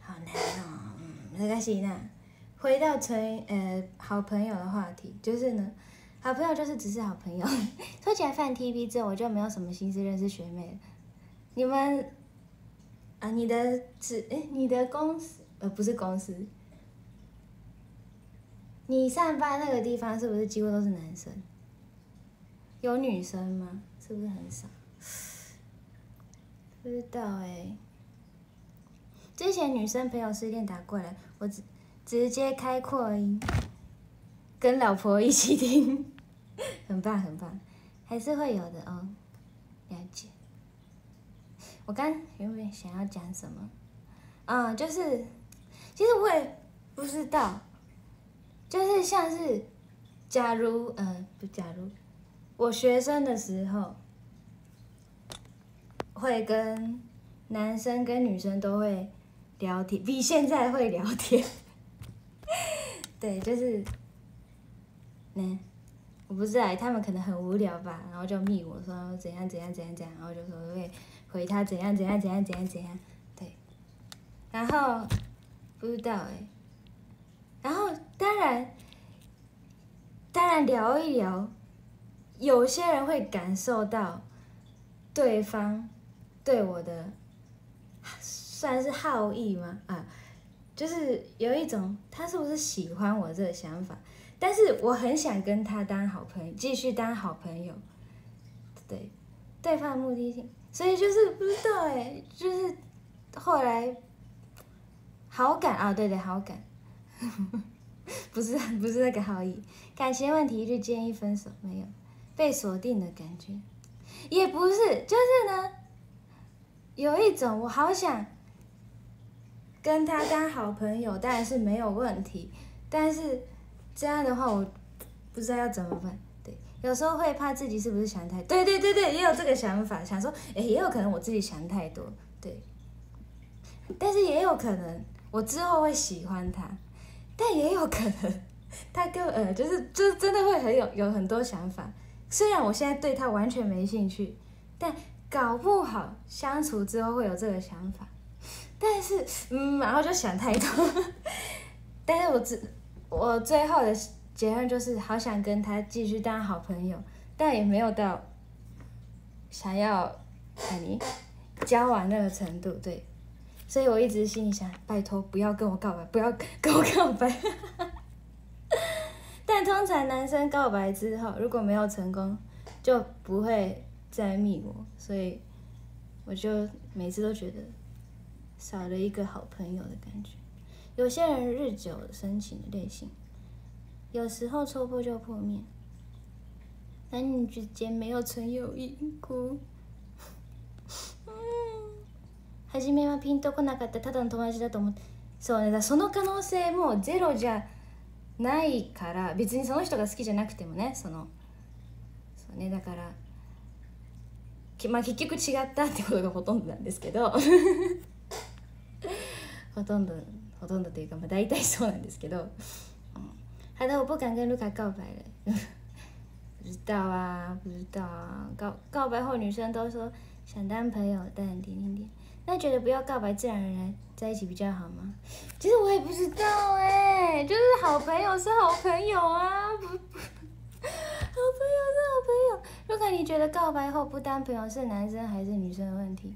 好难哦。嗯，没关系呢。回到纯呃好朋友的话题，就是呢，好朋友就是只是好朋友。说起来犯 TV 之后，我就没有什么心思认识学妹了。你们啊，你的只哎，你的公司呃不是公司，你上班那个地方是不是几乎都是男生？有女生吗？是不是很少？不知道哎、之前女生朋友失恋打过来，我直直接开扩音，跟老婆一起听，很棒很棒，还是会有的哦。了解。我刚原本想要讲什么？嗯，就是，其实我也不知道，就是像是，假如呃不假如，我学生的时候。会跟男生跟女生都会聊天，比现在会聊天。对，就是，呢，我不知道，他们可能很无聊吧，然后就密我说怎样怎样怎样怎样，然后就说会回他怎样怎样怎样怎样怎样，对，然后不知道哎，然后当然，当然聊一聊，有些人会感受到对方。对我的算是好意吗？啊，就是有一种他是不是喜欢我这个想法，但是我很想跟他当好朋友，继续当好朋友。对，对方的目的性，所以就是不知道哎，就是后来好感啊，对对，好感，不是不是那个好意，感情问题就建议分手，没有被锁定的感觉，也不是，就是呢。有一种我好想跟他当好朋友，当然是没有问题。但是这样的话，我不知道要怎么办。对，有时候会怕自己是不是想太……对对对对，也有这个想法，想说，哎，也有可能我自己想太多。对，但是也有可能我之后会喜欢他，但也有可能 他跟呃，就是就是真的会很有有很多想法。虽然我现在对他完全没兴趣，但。搞不好相处之后会有这个想法，但是嗯，然后就想太多。但是我只我最后的结论就是，好想跟他继续当好朋友，但也没有到想要和你交往那个程度，对，所以我一直心里想，拜托不要跟我告白，不要跟我告白。但通常男生告白之后，如果没有成功，就不会再密我，所以我就每次都觉得少了一个好朋友的感觉。有些人日久生情的类型，有时候戳破就破灭。男女之间没有纯友谊。哭。嗯。初めはピンとこなかったただの友達だと思って、そうね。だその可能性もゼロじゃないから別にその人が好きじゃなくてもねそのそうねだから まあ結局違ったってことがほとんどなんですけど。ほとんどほとんどというかまあ大体そうなんですけど，他的我不敢跟卢卡告白了，不知道啊，不知道啊。告告白后女生都说想当朋友，但点点点。那觉得不要告白，自然而然在一起比较好吗？其实我也不知道哎，就是好朋友是好朋友啊，不不，好朋友是好朋友。如果你觉得告白后不当朋友是男生还是女生的问题？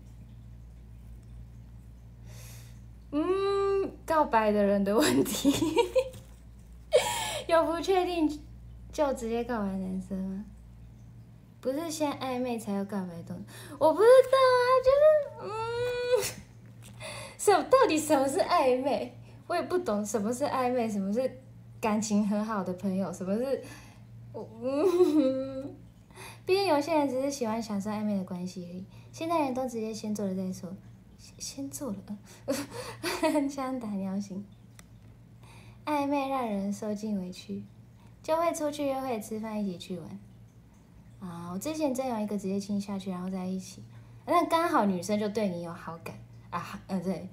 嗯，告白的人的问题，有不确定就直接告白男生吗？不是先暧昧才有告白动作，我不知道啊，就是嗯，什到底什么是暧昧？我也不懂什么是暧昧，什么是感情很好的朋友，什么是嗯，毕竟有些人只是喜欢享受暧昧的关系而已，现在人都直接先做了再说，先做了，相打鸟心，暧昧让人受尽委屈，就会出去约会、吃饭，一起去玩。啊，我之前真有一个直接亲下去，然后在一起，那刚好女生就对你有好感。啊，嗯对，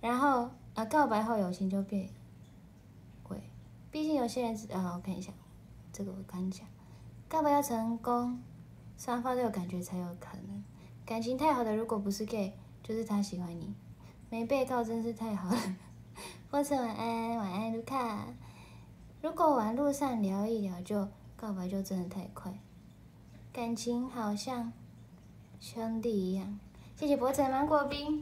然后啊告白后友情就变，贵，毕竟有些人啊，我看一下，这个我刚讲，告白要成功，双方都有感觉才有可能，感情太好的如果不是 gay，就是他喜欢你，没被告真是太好了，波子晚安晚安卢卡，如果网路上聊一聊就告白就真的太快。感情好像兄弟一样。谢谢博城芒果冰。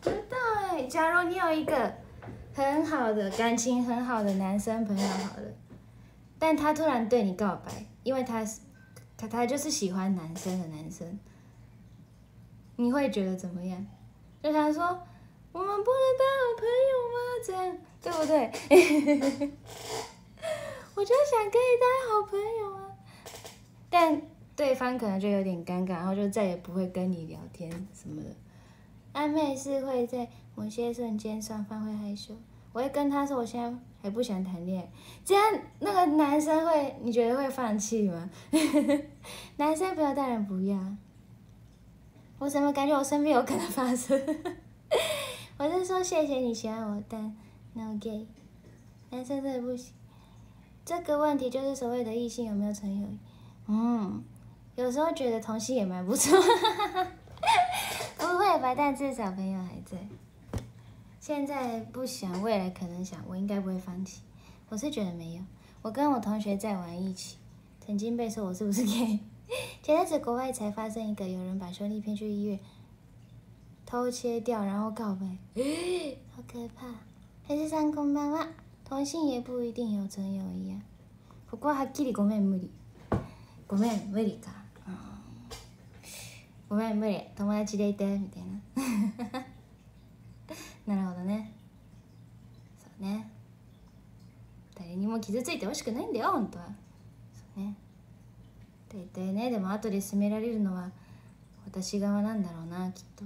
知道哎，假如你有一个很好的感情很好的男生朋友，好了，但他突然对你告白，因为他是他他就是喜欢男生的男生，你会觉得怎么样？就想说我们不能当好朋友吗？这样对不对？我就想跟你当好朋友啊，但。对方可能就有点尴尬，然后就再也不会跟你聊天什么的。暧昧是会在某些瞬间双方会害羞，我会跟他说我现在还不想谈恋爱，这样那个男生会你觉得会放弃吗？男生不要当然不要。我怎么感觉我身边有可能发生？我是说谢谢你喜欢我，但 no gay，男生真的不行。这个问题就是所谓的异性有没有纯友谊？嗯。有时候觉得同性也蛮不错，不会吧？但至少朋友还在。现在不想，未来可能想，我应该不会放弃。我是觉得没有。我跟我同学在玩一起，曾经被说我是不是 gay。前阵子国外才发生一个，有人把兄弟骗去医院，偷切掉，然后告白，好可怕。还是上空班话，同性也不一定有纯友谊啊。ここははっきりごめん無理。ごめん無理か。ごめん無理友達でいてみたいな なるほどね。そうね。誰にも傷ついてほしくないんだよ本当は。そうね。大体ねでも後で責められるのは私側なんだろうなきっと。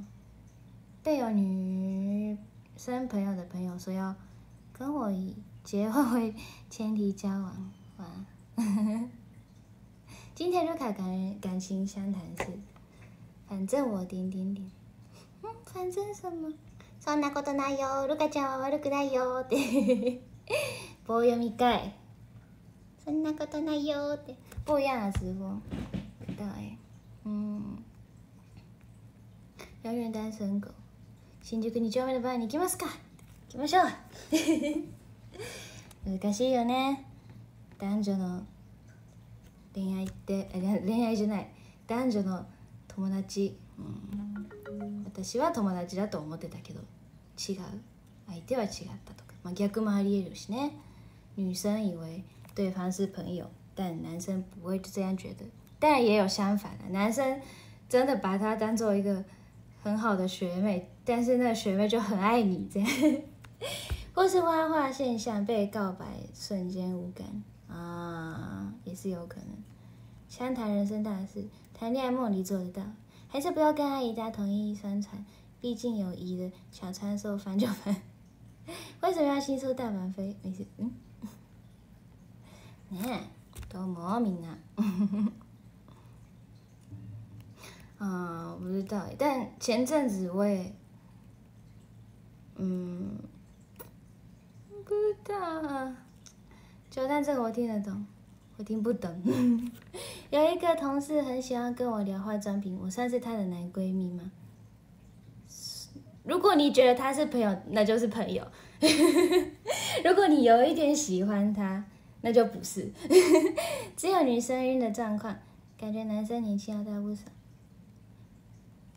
对有女生朋友的朋友说要跟我结婚为前提交往哇今天卢卡感感情相谈室反正我点点点，嗯，反正什么？そんなことないよ、ルカちゃんは悪くないよって。棒読みかい。そんなことないよって。不一样的时候，对，嗯，永远单身狗。新宿二丁目のバーに行きますか。行きましょう。難しいよね。男女の恋愛って、恋愛じゃない。男女の友達うん私は友達だと思ってたけど違う相手は違ったとか、まあ、逆もありえるしね女生以为对方是朋友但男生不会这样觉得当然也有相反的男生真的把她当做一个很好的学妹但是那个学妹就很爱你这样或是花花现象被告白瞬间无感啊也是有可能相谈人生大事谈恋爱梦里做得到 还是不要跟阿姨搭同一帆船毕竟友谊的小船说翻就翻为什么要新出大阪飞没事嗯ねえどうもみんな啊、我不知道欸，但前阵子我也，嗯，不知道啊。就但这个我听得懂， 我听不懂。有一个同事很喜欢跟我聊化妆品，我算是她的男闺蜜吗？如果你觉得他是朋友，那就是朋友；如果你有一点喜欢他，那就不是。只有女生晕的状况，感觉男生年纪要大不少。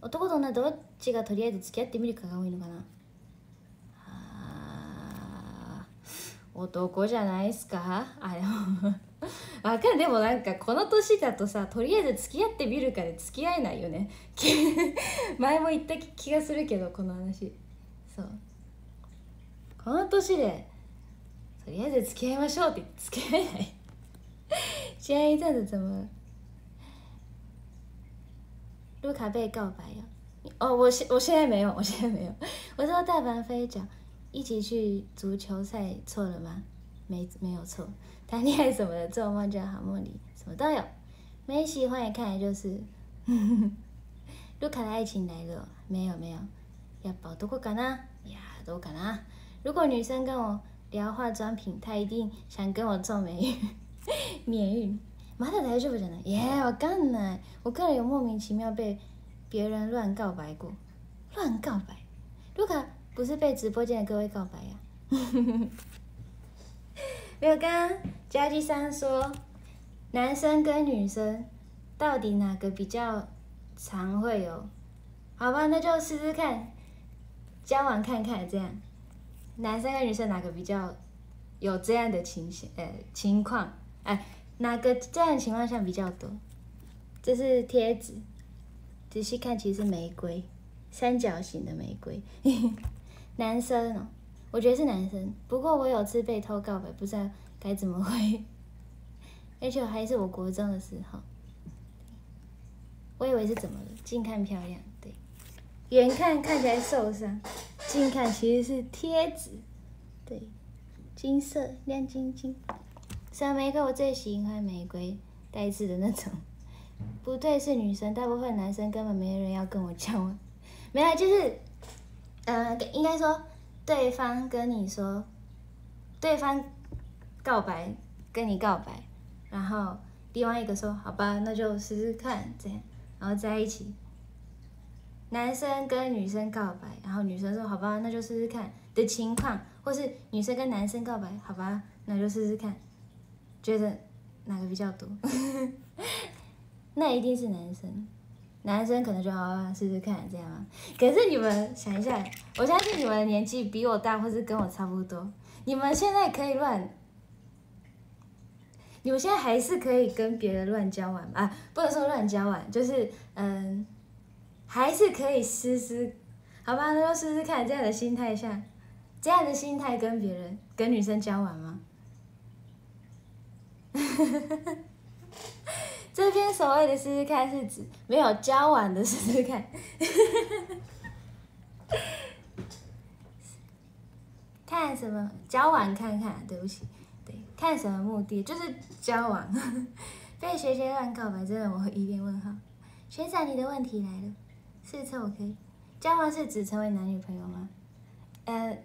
男と女どっちがとりあえず付き合ってみるかが多いのかなあー男じゃないっすかあでも わかる。でもなんかこの年だとさとりあえず付き合ってみるかで付き合えないよね。前も言った気がするけどこの話。そう。この年でとりあえず付き合いましょうって付き合えない。现在一阵子怎么了卢卡被告白了。哦，我现我现在没有，我现在没有。我说大阪飞脚一起去足球赛错了吗？没没有错，谈恋爱什么的，做梦就好梦里什么都有。没喜欢也看来就是，卢卡的爱情来了，没有没有，要保どこかな？呀，どうかな？如果女生跟我聊化妆品，她一定想跟我做美运免运。まだ大丈夫じゃない？耶，我かんない。我个人有莫名其妙被别人乱告白过，乱告白。卢卡不是被直播间的各位告白呀、 没有，刚刚佳姬三说，男生跟女生到底哪个比较常会有？好吧，那就试试看，交往看看这样。男生跟女生哪个比较有这样的情形？呃，情况，哎，哪个这样的情况下比较多？这是贴纸，仔细看其实是玫瑰，三角形的玫瑰。男生哦，我觉得是男生，不过我有次被偷告白，不知道该怎么回，而且还是我国中的时候，我以为是怎么了，近看漂亮，对，远看看起来受伤，近看其实是贴纸，对，金色亮晶晶。什么玫瑰？我最喜欢玫瑰带刺的那种。不对，是女生，大部分男生根本没人要跟我交往。没有，就是，呃，应该说，对方跟你说，对方告白跟你告白，然后另外一个说好吧，那就试试看这样，然后在一起。男生跟女生告白，然后女生说好吧，那就试试看的情况，或是女生跟男生告白，好吧，那就试试看，觉得哪个比较多？那一定是男生，男生可能就好啊，试试看这样啊。可是你们想一下，我相信你们的年纪比我大，或是跟我差不多，你们现在可以乱，你们现在还是可以跟别人乱交往啊？不能说乱交往，就是嗯，还是可以试试，好吧？那就试试看这样的心态下，这样的心态跟别人跟女生交往吗？这边所谓的试试看是指没有交往的试试看，看什么交往看看，对不起，对，看什么目的就是交往。被学姐乱告白，真的我会一脸问号。学长，你的问题来了，试测我可以交往是指成为男女朋友吗？呃，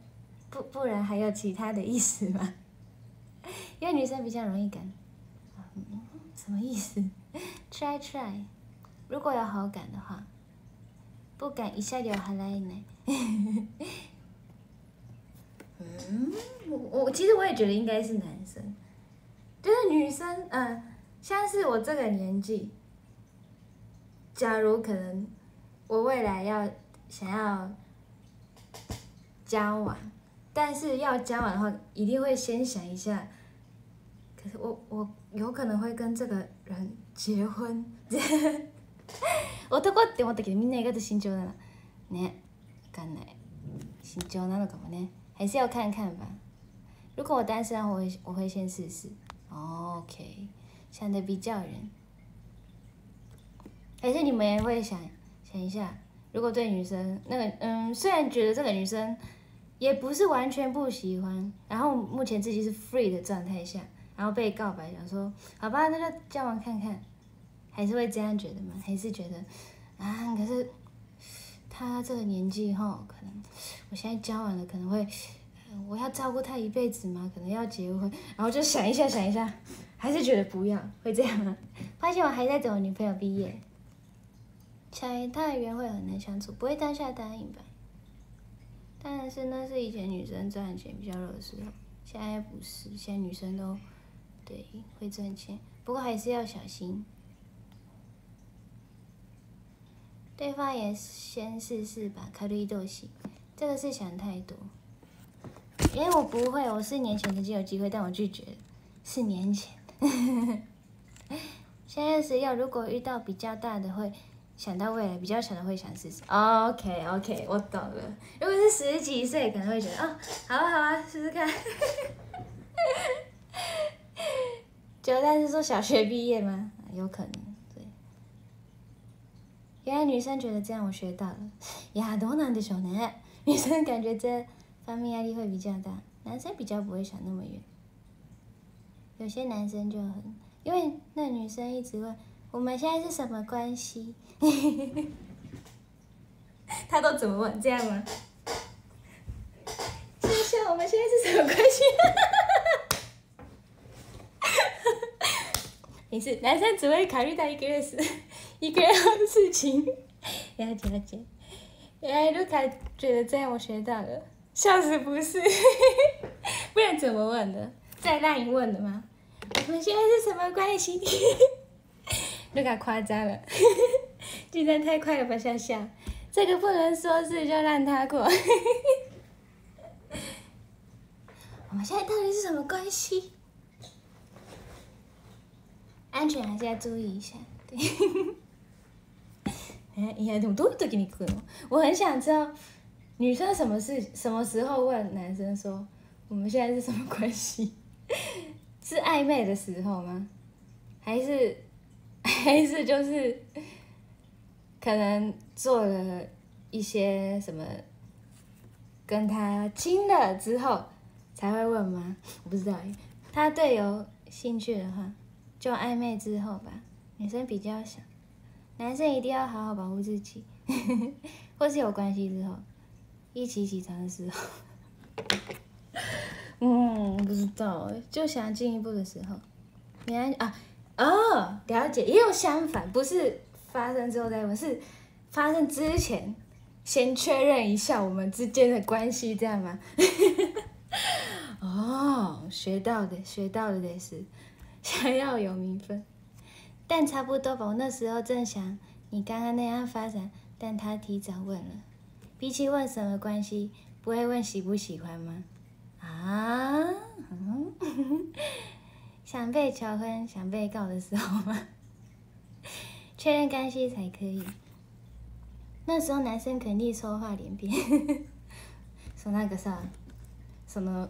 不，不然还有其他的意思吗？因为女生比较容易感，什么意思 try try，如果有好感的话，不敢一下就哈来呢。嗯，我我其实我也觉得应该是男生，就是女生，嗯、像是我这个年纪，假如可能，我未来要想要交往，但是要交往的话，一定会先想一下。可是我我有可能会跟这个人结婚。男って思ったけどみんな意外と慎重だな。ね、わかんない。慎重なのかもね。还是要看看吧。如果我单身，我会我会先试试。OK，想的比较人。还是你们也会想想一下，如果对女生那个嗯，虽然觉得这个女生也不是完全不喜欢，然后目前自己是 free 的状态下，然后被告白，想说好吧，那就交往看看， 还是会这样觉得吗？还是觉得啊，可是他这个年纪哈，可能我现在交往了，可能会我要照顾他一辈子吗？可能要结婚，然后就想一下想一下，还是觉得不要，会这样吗？发现我还在等我女朋友毕业。猜太约会很难相处，不会当下答应吧？当然是那是以前女生赚钱比较热的时候，现在不是，现在女生都对会赚钱，不过还是要小心。对方也先试试吧，考虑斗戏，这个是想太多。因为我不会，我四年前曾经有机会，但我拒绝了。四年前，现在是要如果遇到比较大的会。想到未来比较小的会想试试，OK OK，我懂了。如果是十几岁，可能会觉得哦，好啊好啊，试试看。就但是说小学毕业吗？有可能，原来女生觉得这样，我学到了。呀，どうなんでしょうね？女生感觉这方面压力会比较大，男生比较不会想那么远。有些男生就很，因为那女生一直问。我们现在是什么关系？他都怎么问？这样吗？就像我们现在是什么关系？没事，男生只会考虑到一个月事， 一个月后的事情。了 解了解。原来卢卡觉得这样我学到了，笑死不是？不然怎么问的？再让你问的吗？我们现在是什么关系？有点夸张了，计算太快了吧，笑笑。这个不能说是就让他过。我们现在到底是什么关系？安全还是要注意一下。对。哎，呀，怎么都都给你哭了？我很想知道，女生什么事、什么时候问男生说我们现在是什么关系？是暧昧的时候吗？还是？还是就是，可能做了一些什么，跟他亲了之后才会问吗？我不知道。他对有兴趣的话，就暧昧之后吧。女生比较想，男生一定要好好保护自己，或是有关系之后，一起起床的时候。嗯，不知道，就想进一步的时候，你安啊。哦，了解，也有相反，不是发生之后再问，是发生之前先确认一下我们之间的关系，这样吗？哦，学到的，学到的也是想要有名分，但差不多吧。我那时候正想你刚刚那样发展，但他提早问了，比起问什么关系，不会问喜不喜欢吗？啊？想被求婚、想被告的时候吗？确认关系才可以。那时候男生肯定说话连篇。そのなんかさ、その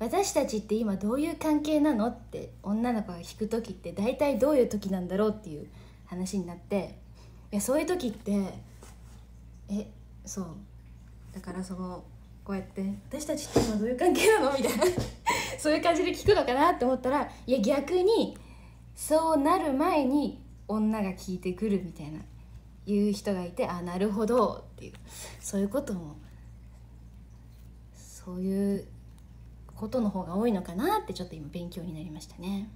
私たちって今どういう関係なの？って女の子が聞く時って大体どういう時なんだろうっていう話になっていやそういう時ってえそう。だからそのこうやって「私たちって今どういう関係なの?」みたいな。そういう感じで聞くのかなって思ったらいや逆にそうなる前に女が聞いてくるみたいな。言う人がいてあなるほどっていう。そういうこともそういうことの方が多いのかなってちょっと今勉強になりましたね。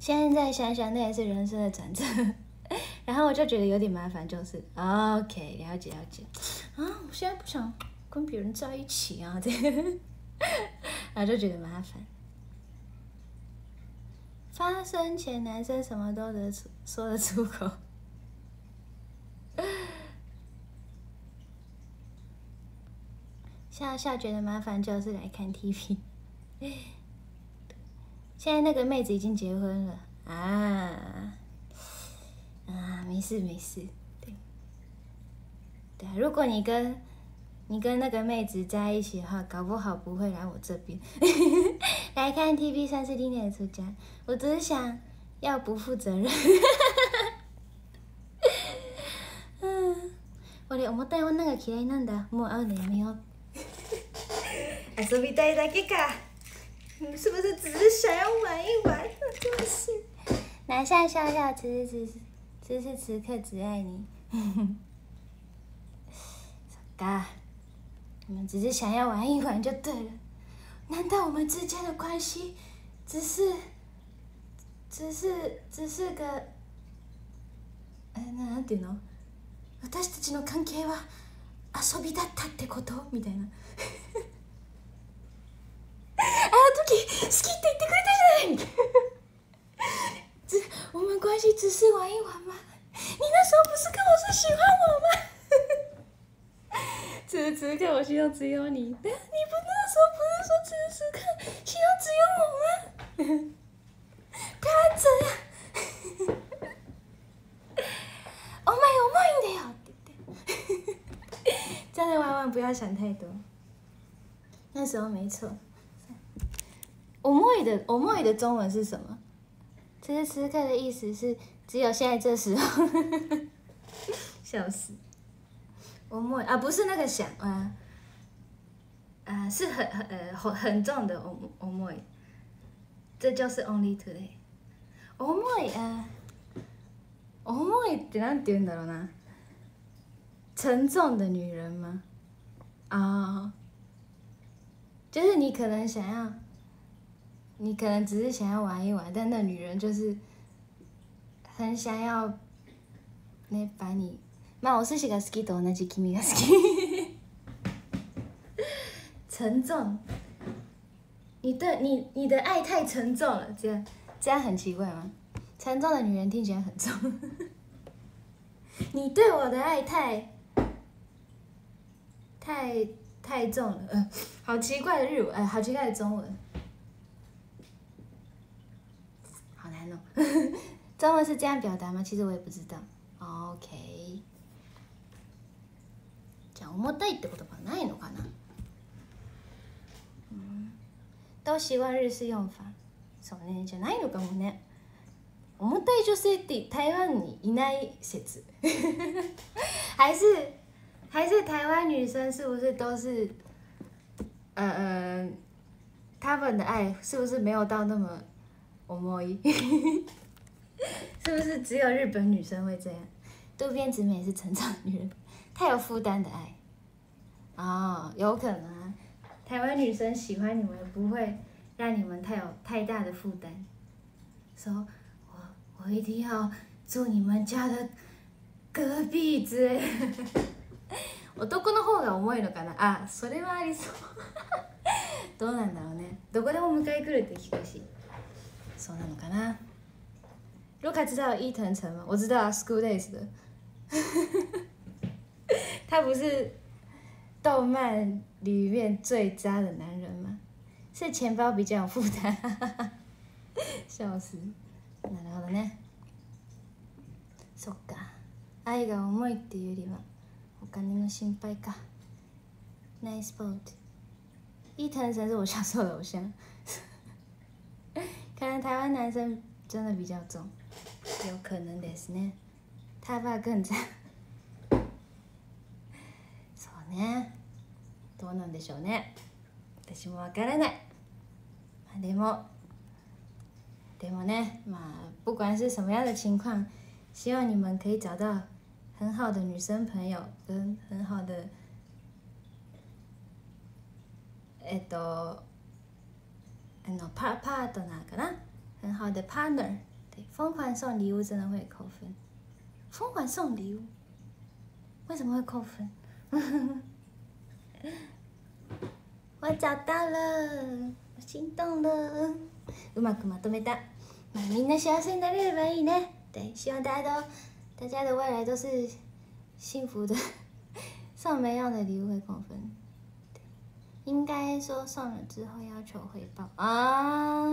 现在想想，那也是人生的转折。然后我就觉得有点麻烦，就是 OK，了解了解。啊，我现在不想跟别人在一起啊，这，然后就觉得麻烦。发生前男生什么都得出说得出口，笑笑觉得麻烦就是来看 TV。现在那个妹子已经结婚了啊啊，没事没事，对对啊，如果你跟你跟那个妹子在一起的话，搞不好不会来我这边来看 TV，算是另类的出家。我只是想要不负责任。嗯，我哋思った女が嫌いなんだ。もう会うのやめよう。 遊びたいだけか。你是不是只是想要玩一玩？真是。拿下笑笑，此时此时此时此刻只爱你。嘎，你们只是想要玩一玩就对了。难道我们之间的关系只是只是只是个……え、なんていうの？私たちの関係は遊びだったってことみたいな。 是玩一玩吗？你那时候不是跟我说喜欢我吗？此时此刻我心中只有你，但你不那时候不是说此时此刻心中只有我吗？不要这样。お前重いんだよって言って。真的万万不要想太多。那时候没错。重い的重い的中文是什么？此时此刻的意思是 只有现在这时候。笑死。重い啊，不是那个想啊，啊是很很呃很很重的重重い。这就是 only today。重い啊。重いってなんて言うんだろうな。沉重的女人吗？啊、就是你可能想要，你可能只是想要玩一玩，但那女人就是 很想要，ね把你。まあお寿司が好きと同じ君が好き。沉重，你对你你的爱太沉重了，这样这样很奇怪吗？沉重的女人听起来很重。你对我的爱太太太重了，呃，好奇怪的日文，哎、好奇怪的中文，好难哦。 中文是这样表达吗？其实我也不知道。OK，じゃあ重たいって言葉ないのかな？嗯，都习惯日式用法。そうね、じゃないのかもね。重たい女性って台湾にいない説，还是还是台湾女生是不是都是，呃呃，他们的爱是不是没有到那么重い？是不是只有日本女生会这样？渡边直美是成长女人，太有负担的爱。哦，有可能啊，台湾女生喜欢你们不会让你们太有太大的负担，说。我一定要住你们家的隔壁之类的。男の方が重いのかなあ、それはありそう。どうなんだろうね。どこでも迎え来るって聞くし。そうなのかな。 卢卡知道伊藤诚吗？我知道啊，School Days 的。他不是动漫里面最渣的男人吗？是钱包比较有负担。笑死。なるほどねそっか愛が重いっていうよりはお金の心配かナイスポート伊藤神是我小时候的偶像看来台湾男生真的比较重 有可能ですね他爸更惨そうねどうなんでしょうね私もわからないまあでも对吗？呢，嘛，不管是什么样的情况，希望你们可以找到很好的女生朋友跟很好的，えっと，あの part partner かな，很好的 partner。对，疯狂送礼物真的会扣分。疯狂送礼物，为什么会扣分？我找到了，我心动了。うまくまとめた。まあ、みんな幸せになれればいいね。对，希望大家都，大家的未来都是幸福的。送没用的礼物会扣分。对， 应该说送了之后要求回报啊。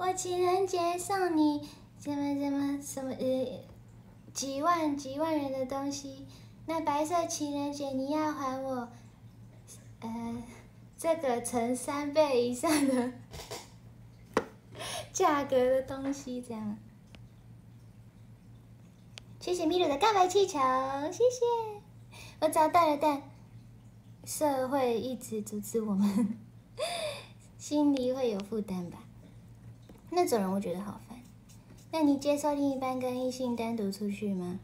我情人节送你什么什么什么呃几万几万元的东西，那白色情人节你要还我呃这个乘三倍以上的 价格的东西，这样。谢谢米鲁的告白气球，谢谢。我找到了，但社会一直阻止我们，心里会有负担吧？那种人我觉得好烦。那你接受另一半跟异性单独出去吗？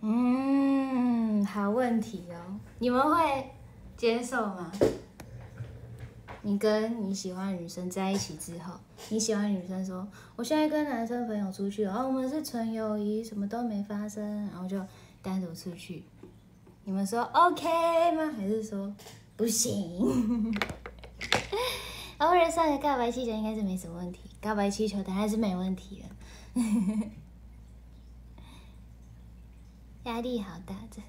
嗯，好问题哦。你们会接受吗？你跟你喜欢女生在一起之后，你喜欢女生说：“我现在跟男生朋友出去，然后我们是纯友谊，什么都没发生，然后就单独出去。”你们说 OK 吗？还是说不行？偶尔送个告白气球应该是没什么问题，告白气球当然是没问题了。压力好大，这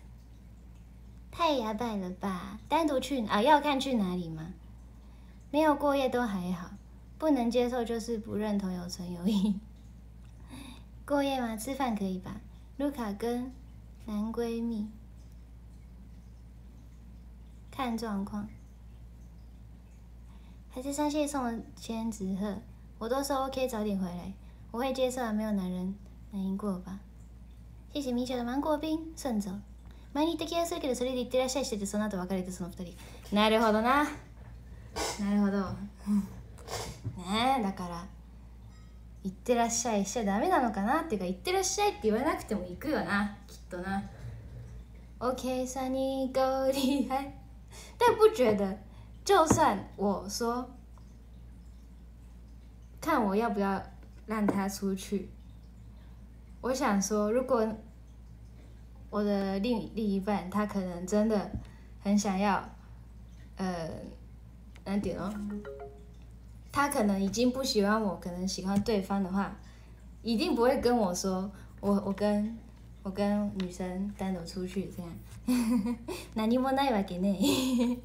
太压败了吧？单独去啊？要看去哪里吗？没有过夜都还好，不能接受就是不认同有纯友谊。过夜吗？吃饭可以吧？卢卡跟男闺蜜，看状况。还是上线送了千纸鹤，我都说 OK，早点回来，我会接受，没有男人难过吧？谢谢米雪的芒果冰，顺走。前に言った気がするけどそれで行ってらっしゃいしててその後別れてその二人。なるほどな。なるほど。ねえだから「行ってらっしゃい」しちゃダメなのかなっていうか「行ってらっしゃい」って言わなくても行くよなきっとな。OK，三你够厉害，但不觉得，就算我说看我要不要让他出去，我想说，如果我的另另一半他可能真的很想要，呃。难点哦，他可能已经不喜欢我，可能喜欢对方的话，一定不会跟我说，我我跟我跟女生单独出去这样。何もないわけね。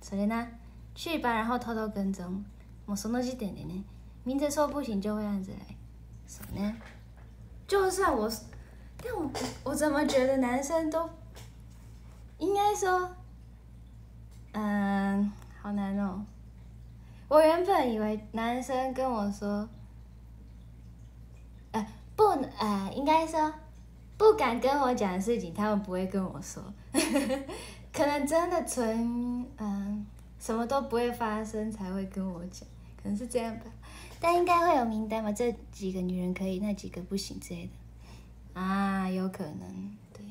それな， 去吧，然后偷偷跟踪。我その時点でね，明着说不行就会这样子来。そうね。就算我，但我我怎么觉得男生都，应该说，嗯。好难哦！我原本以为男生跟我说，呃，不，呃，应该说不敢跟我讲的事情，他们不会跟我说。可能真的纯，嗯， 什么都不会发生才会跟我讲，可能是这样吧。但应该会有名单吧？这几个女人可以，那几个不行之类的。啊，有可能，对，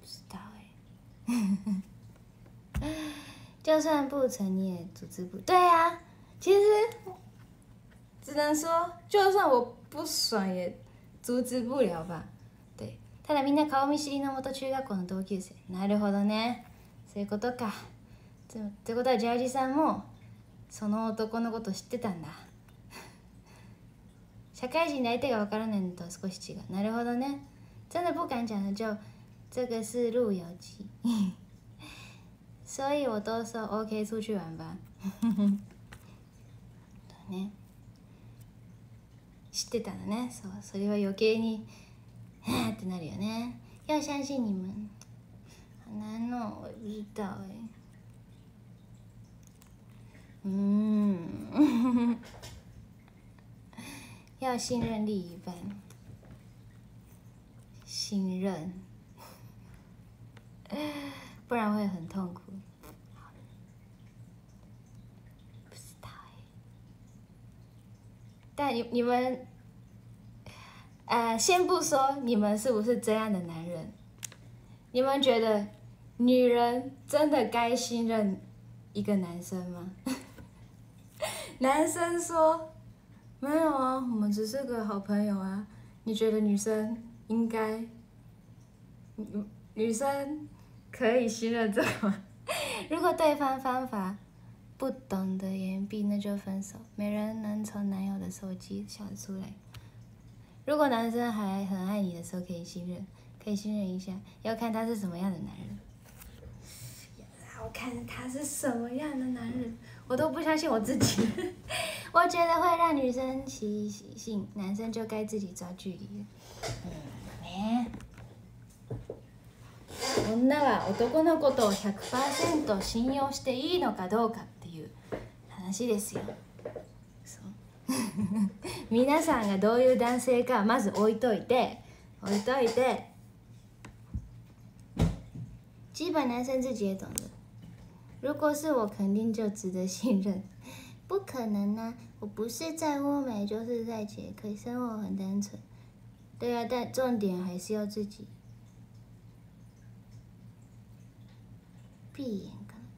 不知道哎。就算不成，你也阻止不。对啊，其实只能说，就算我不爽，也阻止不了吧。对。ただみんな顔見知りの元中学校の同級生。なるほどね。そういうことか。 ってことはジャージさんもその男のこと知ってたんだ。社会人で相手がわからないのと少し違う。なるほどね。真的不敢讲的就这个是路由器。所以我都说 OK，出去玩吧。ね。知ってたのね。そう、それは余計に、は ってなるよね。要相信你们。很难哦，我不知道哎。嗯，要信任另一半，信任，不然会很痛苦。不知道哎但你你们，呃，先不说你们是不是这样的男人，你们觉得女人真的该信任一个男生吗？男生说没有啊，我们只是个好朋友啊。你觉得女生应该，女女生可以信任这个吗？如果对方方法。不懂得言毕，那就分手。没人能从男友的手机想出来。如果男生还很爱你的时候，可以信任，可以信任一下，要看他是什么样的男人。我看他是什么样的男人，我都不相信我自己。我觉得会让女生起喜性，男生就该自己抓距离了。嗯，女は男のことを100%信用していいのかどうかっていう話ですよ。そう 皆さんがどういう男性かまず置いといて置いといて基本男生自己也懂的。如果是我，肯定就值得信任。不可能啊！我不是在欧美，就是在捷克，生活很单纯。对啊，但重点还是要自己闭眼，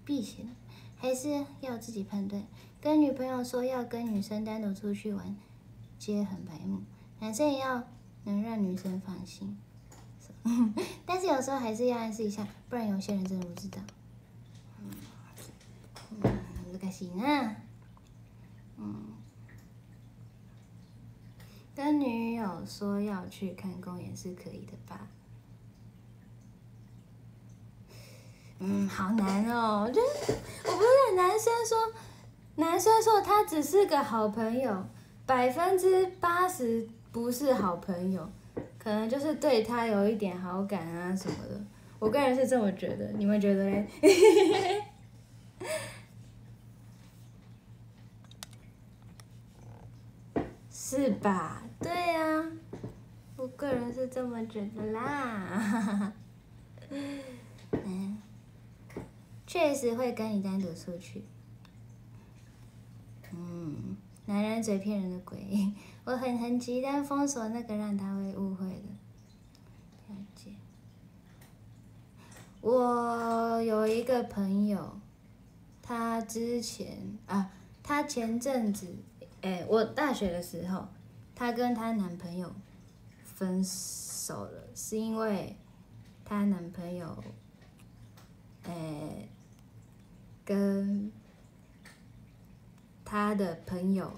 闭起来，还是要自己判断。跟女朋友说要跟女生单独出去玩，接很白目。男生也要能让女生放心，但是有时候还是要暗示一下，不然有些人真的不知道。难しいな。嗯，跟女友说要去看公园是可以的吧？嗯，好难哦。我觉得我不是男生说，男生说他只是个好朋友，百分之八十不是好朋友，可能就是对他有一点好感啊什么的。我个人是这么觉得，你们觉得嘞？ 是吧？对呀，我个人是这么觉得啦。嗯，确实会跟你单独出去。嗯，男人嘴骗人的鬼，我很很期待封锁那个让他会误会的。了解。我有一个朋友，他之前啊，他前阵子。哎，我大学的时候，她跟她男朋友分手了，是因为她男朋友，哎，跟她的朋友，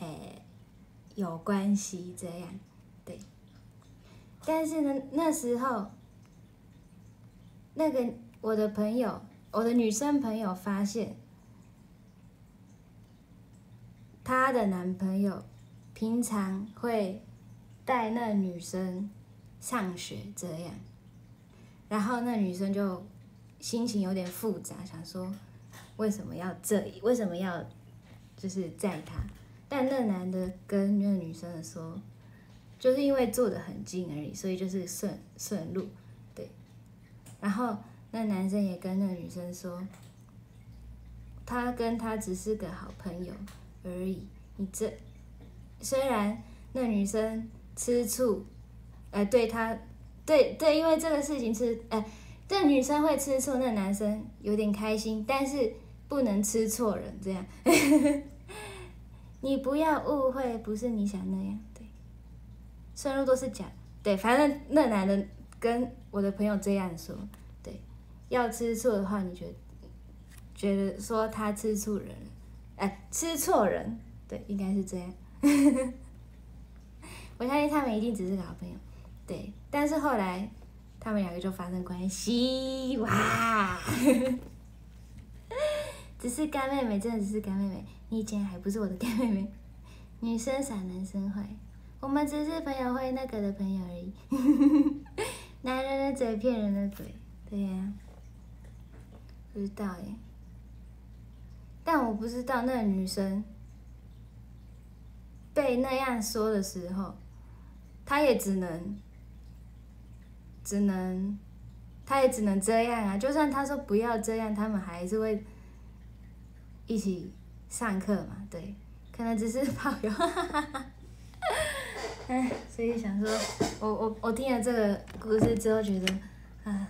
哎，有关系这样，对。但是呢，那时候，那个我的朋友，我的女生朋友发现。她的男朋友平常会带那女生上学，这样，然后那女生就心情有点复杂，想说为什么要这，为什么要就是载她？但那男的跟那女生的说，就是因为坐的很近而已，所以就是顺顺路，对。然后那男生也跟那女生说，他跟他只是个好朋友。而已，你这虽然那女生吃醋，呃，对他，对对，因为这个事情吃，呃，这女生会吃醋，那男生有点开心，但是不能吃错人，这样，你不要误会，不是你想那样，对，顺路都是假，对，反正那男的跟我的朋友这样说，对，要吃醋的话，你觉得觉得说他吃醋人。哎，吃错人，对，应该是这样。我相信他们一定只是个好朋友，对。但是后来他们两个就发生关系，哇！只是干妹妹，真的只是干妹妹。你以前还不是我的干妹妹。女生傻，男生坏。我们只是朋友会那个的朋友而已。男人的嘴骗人的嘴，对呀。不知道耶。但我不知道那个女生被那样说的时候，她也只能，只能，她也只能这样啊。就算她说不要这样，他们还是会一起上课嘛。对，可能只是朋友。哎，所以想说，我我我听了这个故事之后，觉得啊，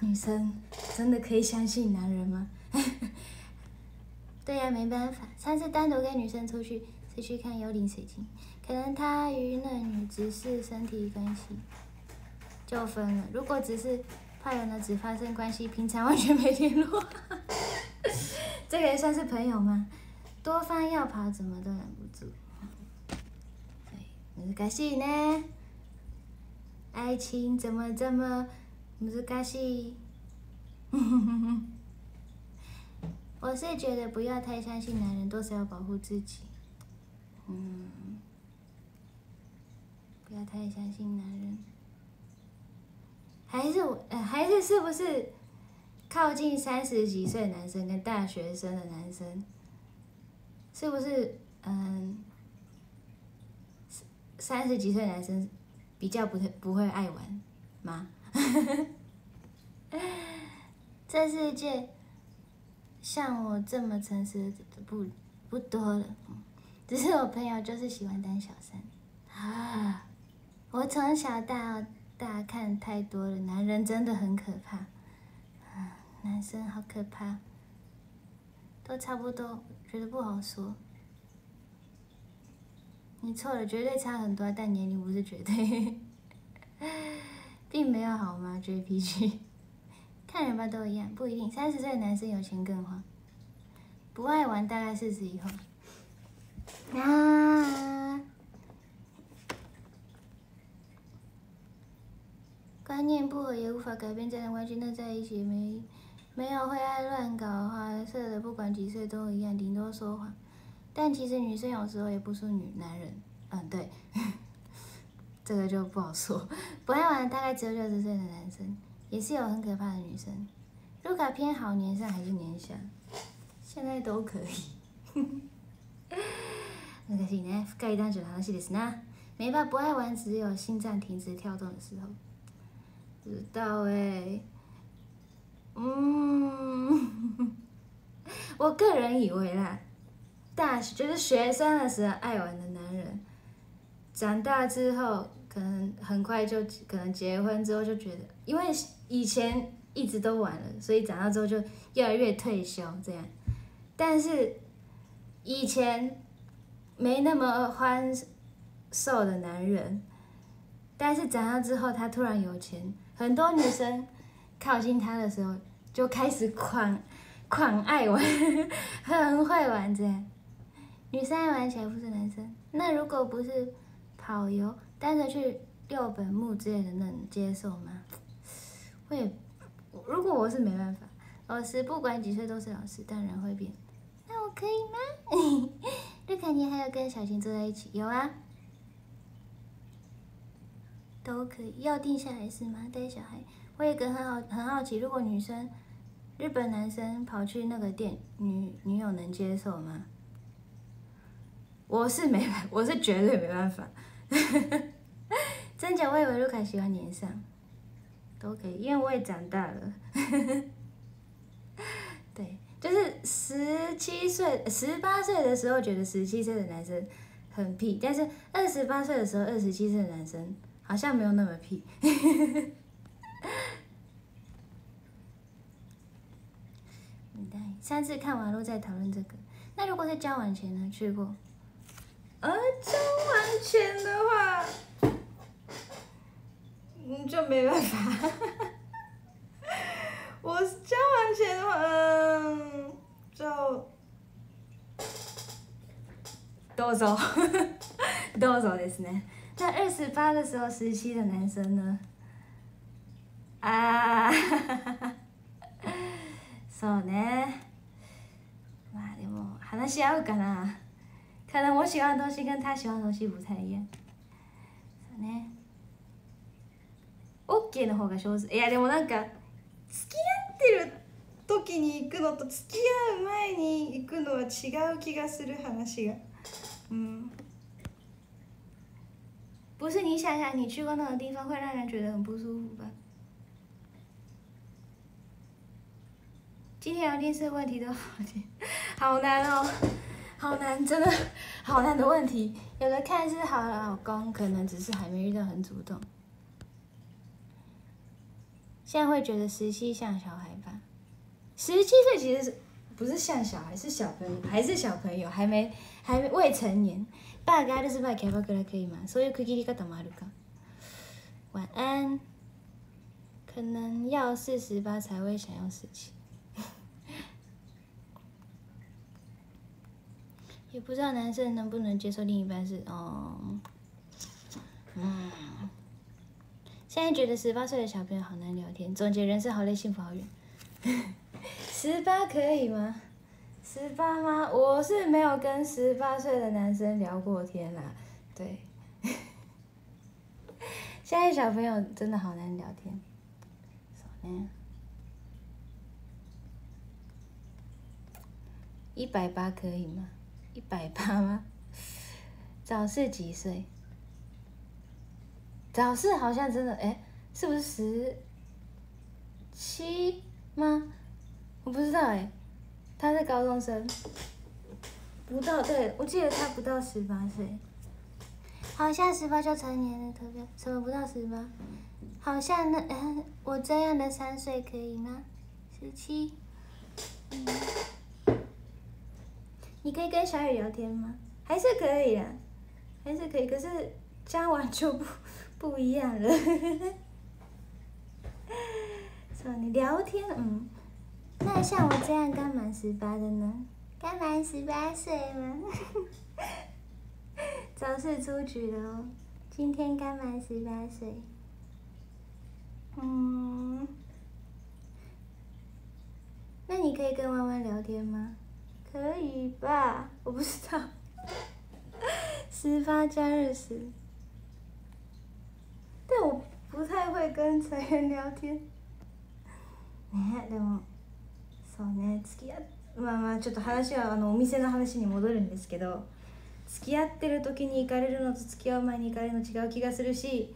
女生真的可以相信男人吗？对呀，没办法。上次单独跟女生出去是去看幽灵水晶，可能他与那女只是身体关系，就分了。如果只是怕人的，只发生关系，平常完全没联络，这个也算是朋友吗？多方要跑，怎么都忍不住。对， 難しいね。爱情怎么这么難しい？ 我是觉得不要太相信男人，都是要保护自己。嗯，不要太相信男人。还是我，呃，还是是不是靠近三十几岁男生跟大学生的男生，是不是嗯，三十几岁男生比较不不会爱玩吗？这世界像我这么诚实的不不多了，只是我朋友就是喜欢当小三啊！我从小到。大看太多了，男人真的很可怕，男生好可怕，都差不多，觉得不好说。你错了，绝对差很多，但年龄不是绝对，并没有好吗？JPG，看人吧都一样，不一定，三十岁的男生有钱更花，不爱玩大概四十以后。啊。观念不合也无法改变这段关系，那在一起没没有会爱乱搞花色的，不管几岁都一样，顶多说谎。但其实女生有时候也不输女男人，嗯，对，这个就不好说。不爱玩大概只有六十岁的男生，也是有很可怕的女生。卢卡偏好年上还是年下？现在都可以。難しいね。深い男女の話ですな。没法不爱玩，只有心脏停止跳动的时候。知道哎，嗯，我个人以为啦，大学就是学生的时候爱玩的男人，长大之后可能很快就可能结婚之后就觉得，因为 以前一直都玩了，所以长大之后就越来越退休这样。但是以前没那么欢瘦的男人，但是长大之后他突然有钱。很多女生靠近他的时候，就开始狂狂爱 玩，很会玩这样。女生爱玩起来不是男生，那如果不是跑游，单着去六本木之类的，能接受吗？我也，如果我是没办法，老师不管几岁都是老师，但人会变，那我可以吗？绿凯你还有跟小琴坐在一起，有啊。都可以要定下来是吗？带小孩，我也很好很好奇，如果女生日本男生跑去那个店，女女友能接受吗？我是没，我是绝对没办法。真假？我以为卢卡喜欢年上，都可以，因为我也长大了。对，就是十七岁、十八岁的时候觉得十七岁的男生很屁，但是二十八岁的时候，二十七岁的男生。好像没有那么屁。上次看完都在讨论这个。那如果在交完钱呢？去过？呃，交完钱的话，嗯，就没办法。我交往前的话，嗯，就どうぞ，どうぞですね。在二十八的时候，十七的男生呢？啊，そうね。まあでも話し合うかな。可能我喜欢的东西跟他喜欢的东西不太一样。そうね。 オッケーの方が上手。いやでもなんか付き合ってる時に行くのと付き合う前に行くのは違う気がする話が。うん。不是你想想，你去过那个地方，会让人觉得很不舒服吧？今天聊天室问题都好难，好难哦，好难，真的好难的问题。有的看似好老公，可能只是还没遇到很主动。现在会觉得十七像小孩吧？十七岁其实是不是像小孩？是小朋友还是小朋友？还没还未成年。八二就是八二，八九就可以吗？所以，年纪差这么大。晚安。可能要四十八才会想要十七。也不知道男生能不能接受另一半是哦，嗯。现在觉得十八岁的小朋友好难聊天，总结人生好累，幸福好远。十八可以吗？十八吗？我是没有跟十八岁的男生聊过天啦。对，现在小朋友真的好难聊天。嗯，一百八可以吗？一百八吗？早是几岁？早市好像真的哎，是不是十七吗？我不知道哎，他是高中生，不到对，我记得他不到十八岁，好像十八就成年了，特别什么不到十八？好像那嗯，我这样的三岁可以吗？十七，嗯，你可以跟小雨聊天吗？还是可以啊，还是可以，可是加完就不不一样了。说你聊天，嗯，那像我这样刚满十八的呢？刚满十八岁吗？早是出局了哦，今天刚满十八岁。嗯，那你可以跟弯弯聊天吗？可以吧？我不知道。十八加二十，但我不太会跟成员聊天。ね、でもそうね付き合まあまあちょっと話はあのお店の話に戻るんですけど付き合ってる時に行かれるのと付き合う前に行かれるの違う気がするし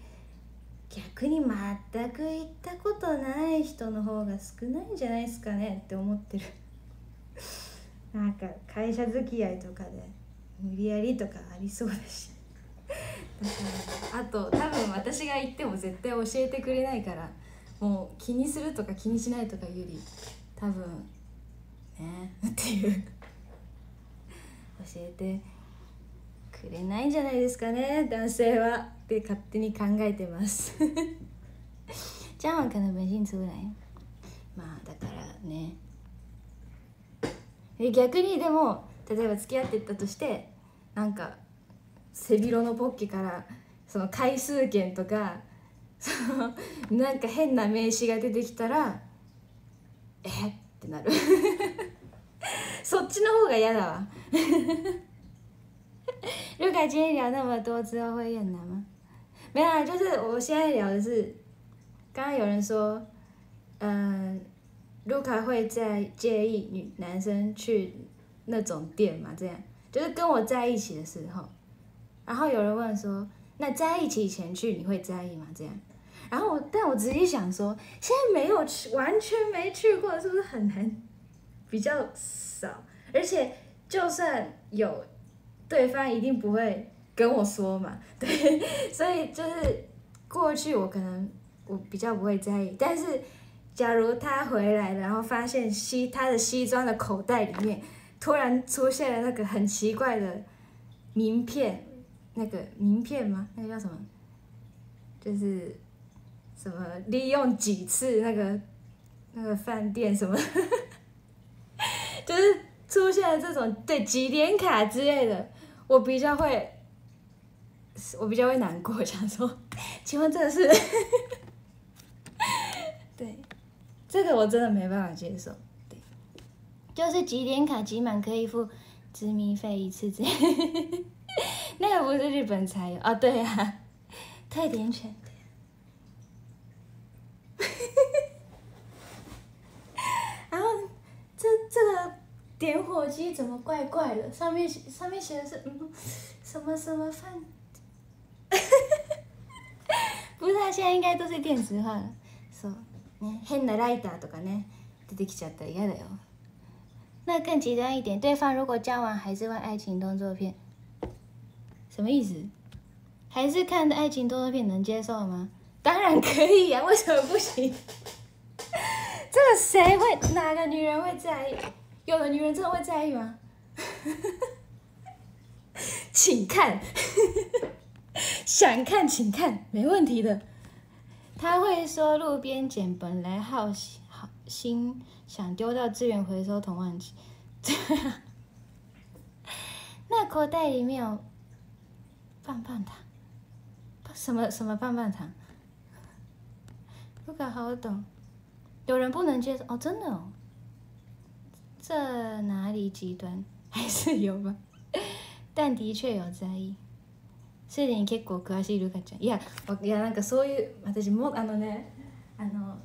逆に全く行ったことない人の方が少ないんじゃないですかねって思ってる なんか会社付き合いとかで無理やりとかありそうだし あと多分私が言っても絶対教えてくれないからもう気にするとか気にしないとかより多分ねっていう。教えてくれないんじゃないですかね男性は。って勝手に考えてます。这样可能没信出来まあだからね。逆にでも例えば付き合ってったとしてなんか背広のポッケからその回数券とかそのなんか変な名刺が出てきたらえっ？てなる。そっちの方が嫌だわ。如果今天聊那么多之后会很难吗？没有啊，就是我现在聊的是，刚刚有人说，嗯，呃卢卡会在介意女男生去那种店嘛？这样。就是跟我在一起的时候，然后有人问说，那在一起前去你会在意吗？这样，然后我但我直接想说，现在没有去，完全没去过，是不是很难？比较少，而且就算有。对方一定不会跟我说嘛，对，所以就是过去我可能我比较不会在意，但是假如他回来，然后发现西他的西装的口袋里面突然出现了那个很奇怪的名片，那个名片吗？那个叫什么？就是什么利用几次那个那个饭店什么，就是出现了这种对几点卡之类的。我比较会，我比较会难过，想说，请问这个是，对，这个我真的没办法接受，对，就是几点卡集满可以付执迷费一次，这样，那个不是日本才有啊？对呀，太点犬，然后这这个。点火机怎么怪怪的？上面上面写的是嗯什么什么饭？不是，现在应该都是电子化了。そうね変なライターとかね出てきちゃったら嫌だよ。那更极端一点，对方如果交往还是玩爱情动作片， 什么意思？还是看爱情动作片能接受吗？当然可以呀，为什么不行？这个谁会？哪个女人会在意？有的女人真的会在意吗？请看，想看请看，没问题的。他会说路边捡，本来好好心想丢到资源回收桶忘记。那口袋里面有棒棒糖，什么什么棒棒糖？不搞好懂，有人不能接受？哦，真的哦，这哪里极端？还是有吧，但的确有在意。それに結構詳しいルカちゃん。いや、いやなんかそういう私もあのね、あの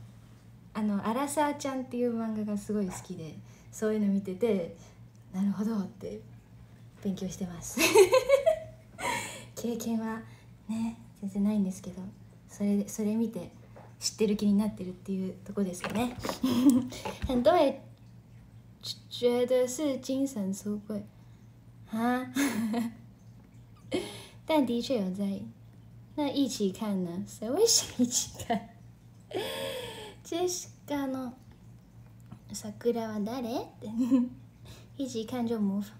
あのアラサーちゃんっていう漫画がすごい好きで、そういうの見てて、なるほどって勉強してます。経験はね全然ないんですけど、それそれ見て知ってる気になってるっていうとこですかね。很多人觉得是精神出轨啊，但的确有在意。那一起看呢？谁会想一起看？ジェシカの桜は誰？って一起看就模仿。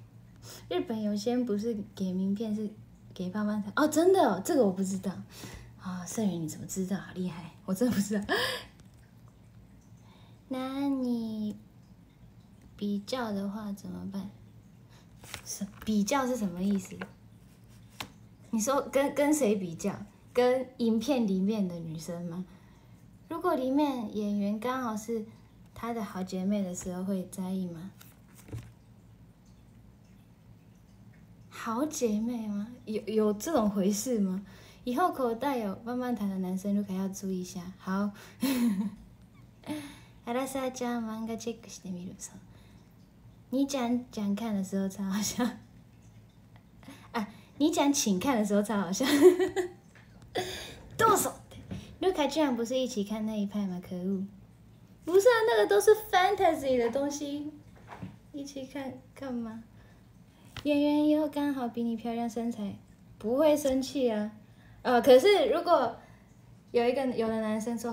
日本有些人不是给名片，是给棒棒糖哦，真的哦，这个我不知道啊。盛宇你怎么知道？好厉害，我真的不知道。那你比较的话怎么办？是比较是什么意思？你说跟跟谁比较？跟影片里面的女生吗？如果里面演员刚好是她的好姐妹的时候，会在意吗？好姐妹吗？有有这种回事吗？以后口袋有棒棒糖的男生，如果要注意一下。好。アラサーちゃん漫画チェックしてみるそう。你讲讲看的时候超好笑。啊，你讲请看的时候超好笑。剁手！卢卡居然不是一起看那一派吗？可恶！不是啊，那个都是 fantasy 的东西，一起看干嘛？ 演员又刚好比你漂亮，身材不会生气啊。呃，可是如果有一个有的男生说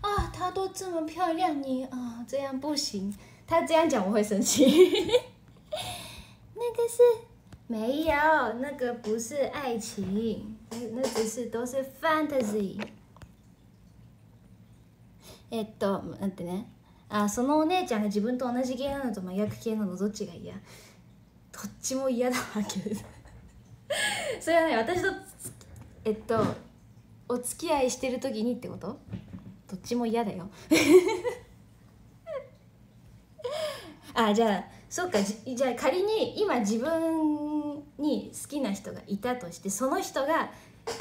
啊，她都这么漂亮，你啊这样不行，他这样讲我会生气。那个是没有，那个不是爱情，那那只是都是 fantasy。えっと待ってねあそのお姉ちゃんが自分と同じ系なのと真逆系なのどっちが嫌ど っちも嫌だわけですそれはね私とえっとお付き合いしてる時にってこと？どっちも嫌だよ。あじゃあそっかじじゃあ仮に今自分に好きな人がいたとしてその人が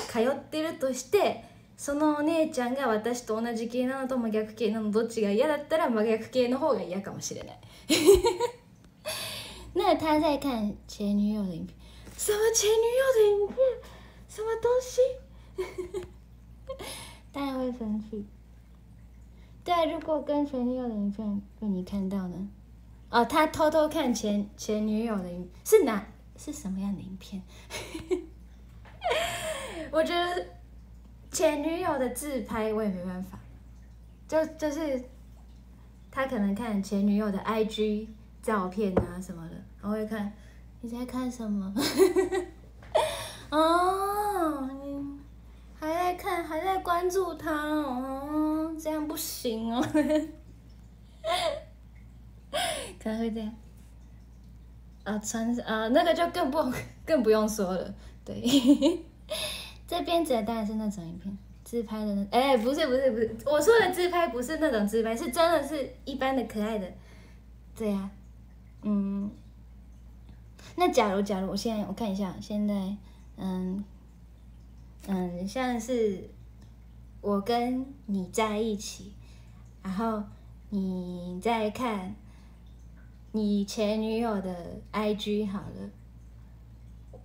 通ってるとしてそのお姉ちゃんが私と同じ系なのと真逆系なのどっちが嫌だったら真逆系の方が嫌かもしれない。那他在看前女友的影片，什么前女友的影片？什么东西？当然会生气。对，如果跟前女友的影片被你看到呢？哦，他偷偷看前前女友的影，是哪是什么样的影片？我觉得前女友的自拍我也没办法，就就是他可能看前女友的 IG 照片啊什么的，然后会看你在看什么？哦，你还在看，还在关注他哦，这样不行哦。可能会这样。啊，穿啊，那个就更不更不用说了。对，这边指的当然是那种影片，自拍的那，哎、不是不是不是，我说的自拍不是那种自拍，是真的是一般的可爱的。对呀、嗯，那假如假如我现在我看一下，现在嗯嗯，像是我跟你在一起，然后你在看你前女友的 IG 好了，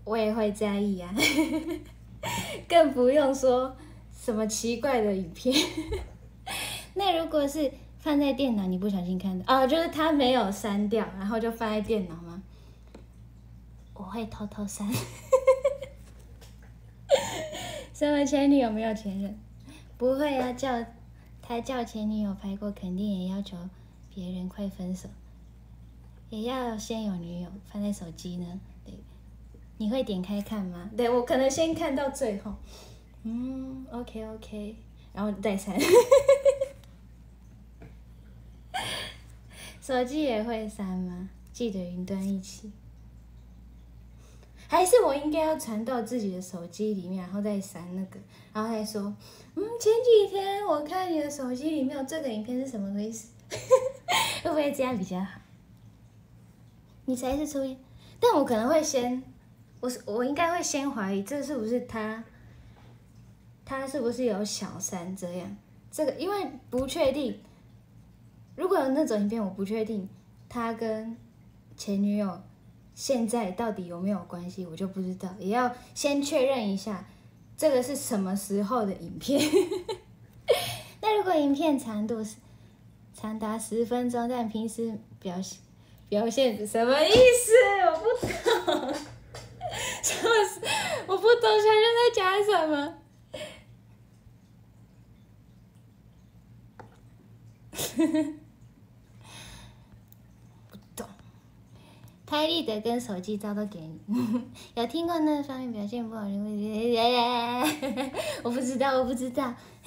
我也会在意啊，更不用说什么奇怪的影片。那如果是放在电脑，你不小心看到，哦，就是他没有删掉，然后就放在电脑？我会偷偷删。身为前女友没有前任？不会啊，叫他叫前女友拍过，肯定也要求别人快分手，也要先有女友放在手机呢。对，你会点开看吗？对我可能先看到最后，嗯，OK OK，然后再删。手机也会删吗？记得云端一起。还是我应该要传到自己的手机里面，然后再删那个，然后再说，嗯，前几天我看你的手机里面有这个影片是什么意思？会不会这样比较好？你才是初恋，但我可能会先，我是我应该会先怀疑这是不是他，他是不是有小三这样？这个因为不确定，如果有那种影片，我不确定他跟前女友现在到底有没有关系，我就不知道，也要先确认一下这个是什么时候的影片。那如果影片长度是长达十分钟，但平时表现表现什么意思？我不懂，什么？我不懂小熊在讲什么。不 拍立得跟手机照都给你，有听过那方面表现不好的问题？我不知道，我不知道。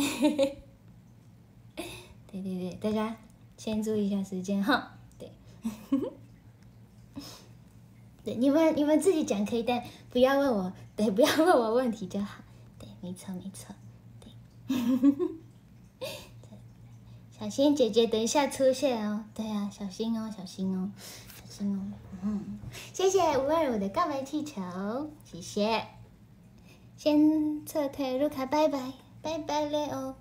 对对对，大家先注意一下时间哈。对，对，你们你们自己讲可以，但不要问我，对，不要问我问题就好。对，没错没错，对。小心姐姐等一下出现哦，对呀，小心哦，小心哦，小心哦。嗯，谢谢五二五的告白气球，谢谢。先撤退，卢卡，拜拜，拜拜了哦。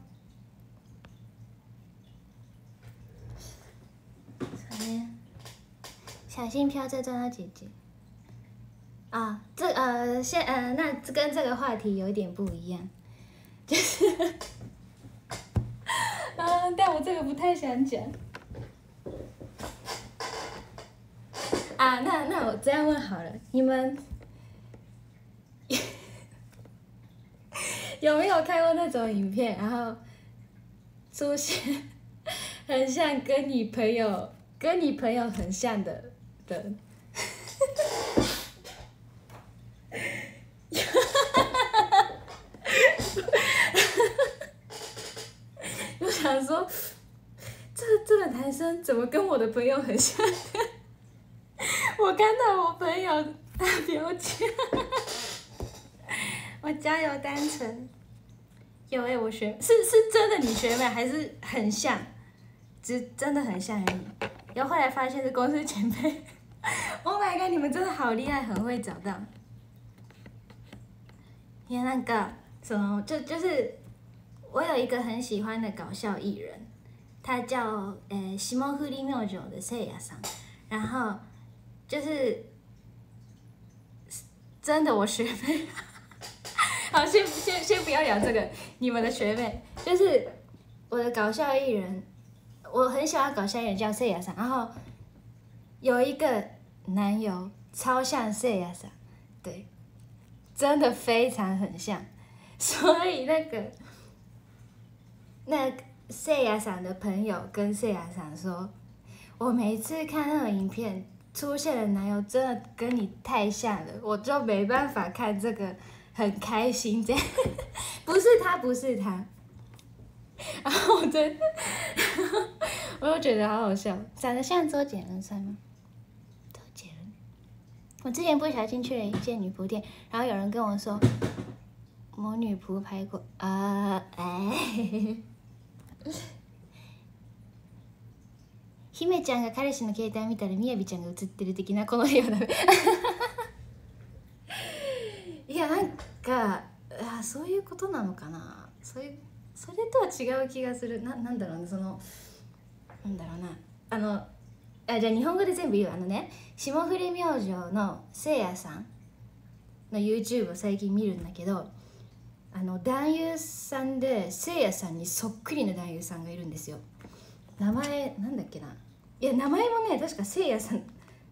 小心飘在撞到姐姐。啊，这呃，现呃，那跟这个话题有点不一样，就是，啊，但我这个不太想讲。啊，那那我这样问好了，你们 有没有看过那种影片，然后出现 很像跟你朋友？跟你朋友很像的的，我想说，这这个男生怎么跟我的朋友很像？看到我朋友大表姐，我加油单纯，有哎，我学是是真的，你学妹还是很像，只真的很像而已。然后后来发现是公司前辈，Oh my god！你们真的好厉害，很会找到。也那个什么，就就是我有一个很喜欢的搞笑艺人，他叫呃西蒙弗利妙酒的塞亚桑，然后就是真的我学妹，好先先先不要聊这个，你们的学妹。就是我的搞笑艺人。我很喜欢搞笑艺人叫谢亚桑，然后有一个男友超像谢亚桑，对，真的非常很像，所以那个那谢亚桑的朋友跟谢亚桑说，我每次看那种影片出现的男友真的跟你太像了，我就没办法看这个很开心这样，不是他，不是他。然后我真的，我又觉得好好笑，长得像周杰伦算吗？周杰伦，我之前不小心去了一间女仆店，然后有人跟我说，魔女仆拍过啊，哎，姫ちゃんが彼氏の携帯見たらみやびちゃんが映ってる的なこのような。いやなんかあそういうことなのかな。そういうそれとは違う気がする。ななんだろうね。そのなんだろうな。あのあじゃあ日本語で全部言うあのね霜降り明星のせいやさんの YouTube を最近見るんだけどあの男優さんでせいやさんにそっくりな男優さんがいるんですよ。名前なんだっけな。いや名前もね確かせいやさん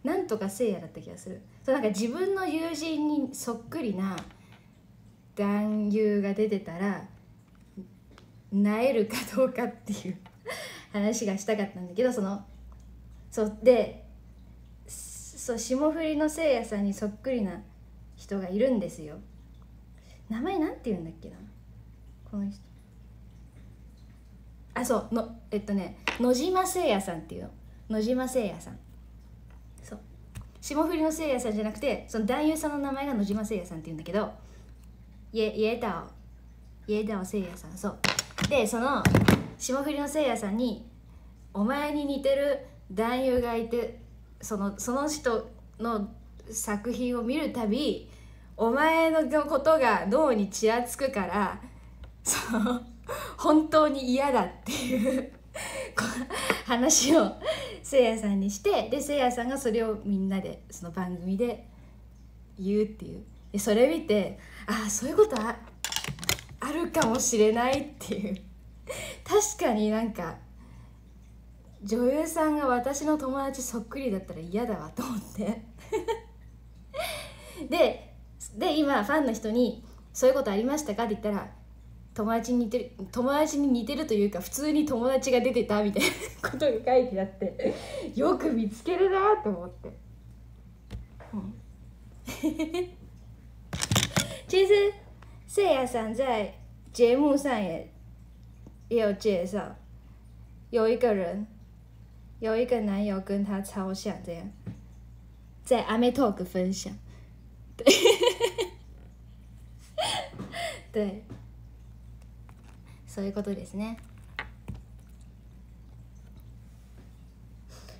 なんとかせいやだった気がする。そうなんか自分の友人にそっくりな男優が出てたらなえるかどうかっていう 話がしたかったんだけどそのそうでそう霜降りのせいやさんにそっくりな人がいるんですよ。名前なんて言うんだっけなこの人。あそうのえっとね野島せいやさんっていうの。野島せいやさん。そう。霜降りのせいやさんじゃなくてその男優さんの名前が野島せいやさんって言うんだけど家家田家田せいやさん。そう。でその霜降りのせいやさんにお前に似てる男優がいてそのその人の作品を見るたびお前のことが脳にちらつくからその本当に嫌だっていう 話をせいやさんにしてでせいやさんがそれをみんなでその番組で言うっていうでそれ見てああそういうことああるかもしれないっていう確かになんか女優さんが私の友達そっくりだったら嫌だわと思ってでで今ファンの人に「そういうことありましたか?」って言ったら友達に似てる友達に似てるというか普通に友達が出てたみたいなことが書いてあって よく見つけるなと思って。嗯，其实圣雅桑在节目上也也有介绍，有一个人有一个男友跟他超像，这样。在阿妹 Talk 分享，对，对，そういうことですね。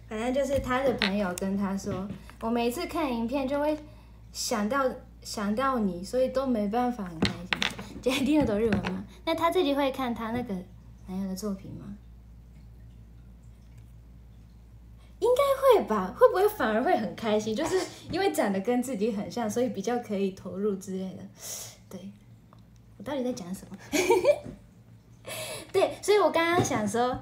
反正就是他的朋友跟他说，我每次看影片就会想到想到你，所以都没办法很开心。今天听得懂日文吗？那他自己会看他那个男友的作品吗？应该会吧，会不会反而会很开心？就是因为长得跟自己很像，所以比较可以投入之类的。对，我到底在讲什么？ 对，所以我刚刚想说，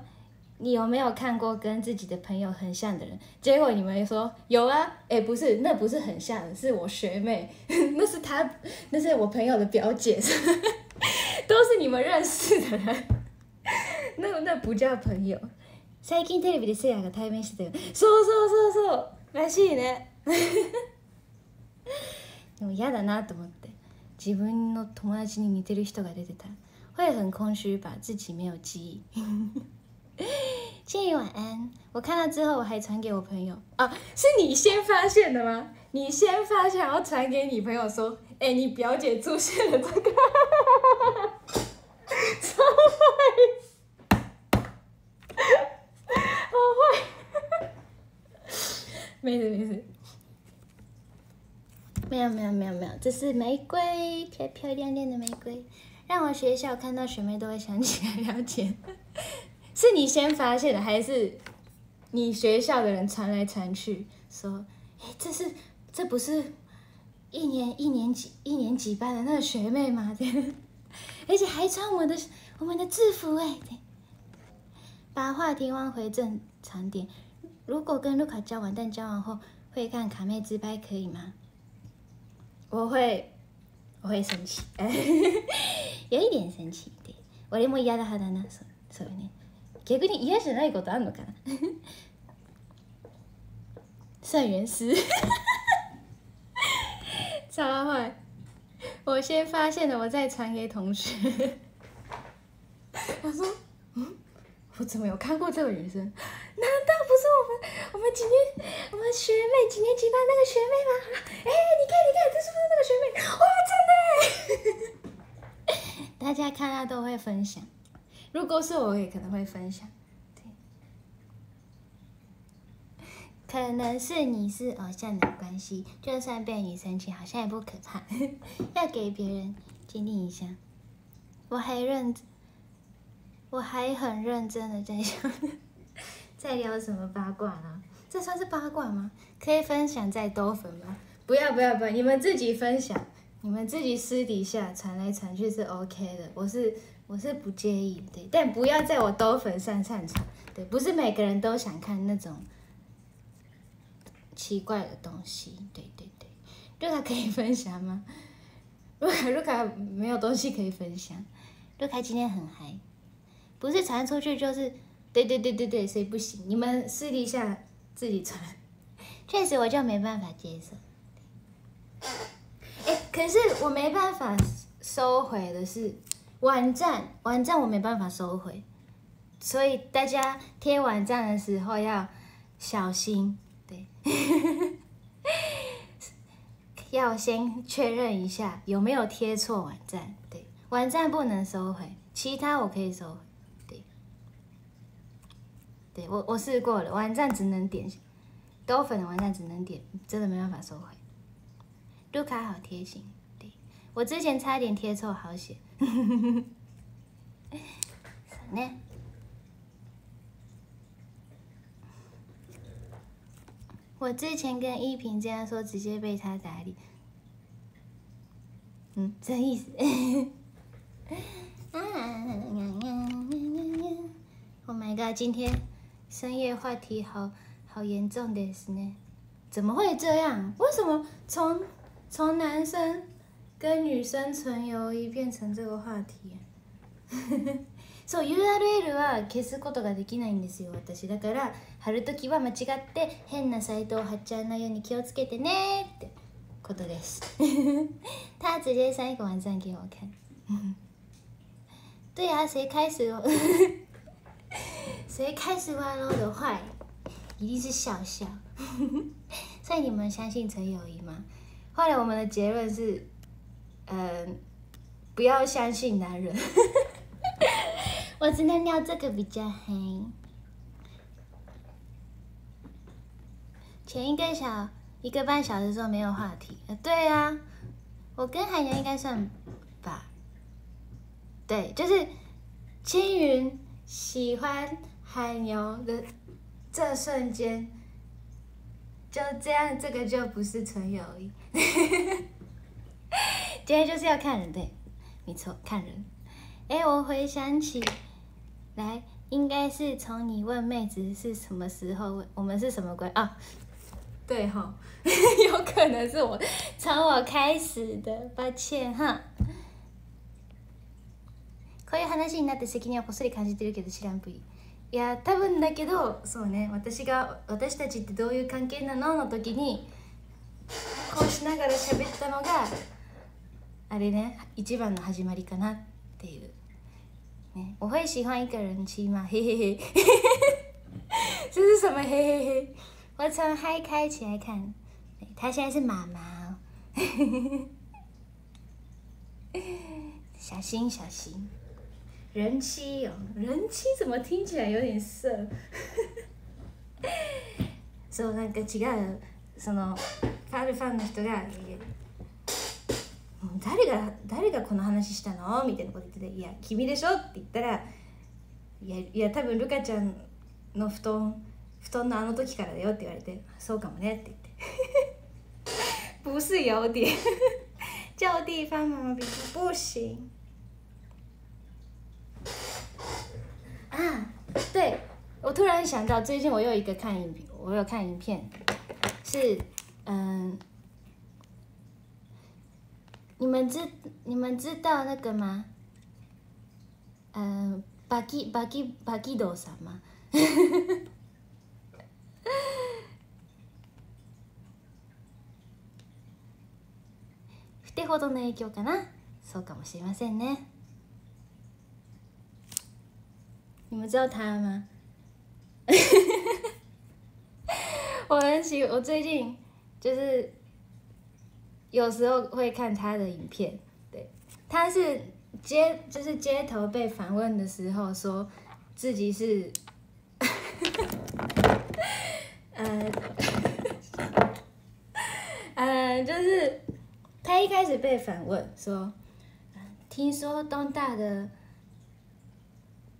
你有没有看过跟自己的朋友很像的人？结果你们说有啊，哎，不是，那不是很像，是我学妹，那是她，那是我朋友的表姐，都是你们认识的人，那那不叫朋友。最近テレビでせいやが対面してたよそうそうそうそうらしいねでも嫌だなと思って自分の友達に似てる人が出てた 会很空虚吧自己没有记忆。建议晚安。我看到之后我还传给我朋友。啊是你先发现的吗？你先发现然后传给你朋友说哎、欸、你表姐出现了这个。超坏。好坏，没事没事，没有没有没有没有，这是玫瑰，漂漂亮亮的玫瑰，让我学校看到学妹都会想起来聊天。是你先发现的，还是你学校的人传来传去说，哎，这是这不是一年一年级一年级班的那个学妹吗？而且还穿我们的我们的制服哎。把话题弯回正常点。如果跟卢卡交往，但交往后会看卡妹自拍，可以吗？我会，我会生气，有一点生气。对，俺も嫌だ派だな。そうそうね。逆に嫌じゃないことあるのかな？算原师，超坏！我先发现了，我再传给同学。他说：“嗯。”我怎么有看过这个女生？ 难道不是我们我们几年我们学妹几年级班那个学妹吗？哎，你看你看，这是不是那个学妹？哇，真的！大家看到都会分享，如果是我也可能会分享。对，可能是你是偶像的关系，就算被你生气，好像也不可怕。要给别人坚定一下。我还认。我还很认真的在想，在聊什么八卦呢？这算是八卦吗？可以分享在多粉吗？不要不要不要，你们自己分享，你们自己私底下传来传去是 OK 的，我是我是不介意，对，但不要在我多粉上上传，对，不是每个人都想看那种奇怪的东西，对对对，卢卡可以分享吗？卢卡卢卡没有东西可以分享，卢卡今天很嗨。不是传出去就是，对对对对对，所以不行。你们私底下自己传，确实我就没办法接受。哎，可是我没办法收回的是网站，网站我没办法收回，所以大家贴网站的时候要小心。对，要先确认一下有没有贴错网站，对，网站不能收回，其他我可以收回，对，我我试过了，网站只能点，豆粉的网站只能点，真的没办法收回。卢卡好贴心，对我之前差点贴错，好险。啥呢？我之前跟依萍这样说，直接被他打脸。嗯，这意思？Oh my god！今天深夜话题好好严重的是呢？怎么会这样？为什么从从男生跟女生纯友谊变成这个话题？そう URL は消すことができないんですよ私だから貼るときは間違って変なサイトを貼っちゃわないように気をつけてねってことです他直接上一个网站给我看对啊谁开始 谁开始挖漏的坏一定是笑笑 所以你们相信纯友谊吗后来我们的结论是嗯不要相信男人 我只能聊这个比较黑。前一个小一个半小时说没有话题，呃，对啊，我跟海洋应该算吧。对，就是青云喜欢海牛的这瞬间，就这样，这个就不是纯友谊。今天就是要看人，对，没错，看人。哎，我回想起。来，应该是从你问妹子是什么时候，我们是什么关啊？对哈，有可能是我从我开始的，抱歉哈。こういう話になって責任はこっそり感じてるけど知らんぷい。いや多分だけどそうね私が私たちってどういう関係なのの時にこうしながら喋ったのがあれね一番の始まりかなっていう。ね我会喜欢一个人妻吗？嘿嘿嘿，这是什么？嘿嘿嘿，我从嗨开起来看，他现在是妈妈，小 心小心，人妻？哦，人妻怎么听起来有点色？そうなんか違う。そのファルファンの人が誰が誰がこの話したの？みたいなこと言ってて「いや君でしょ」って言ったら「いやいや多分ルカちゃんの布団布団のあの時からだよ」って言われて「そうかもね」って言って。不是有点叫地方妈妈比不行啊对我突然想到最近我有一个看影片我有看影片是嗯你们知你们知道那个吗？嗯，巴基巴基巴基多少吗？ふてほどの影響かな？そうかもしれませんね。 你们知道他吗？我很喜，我最近就是。有时候会看他的影片，对，他是街就是街头被访问的时候，说自己是，呃，呃，就是他一开始被访问说，听说东大的，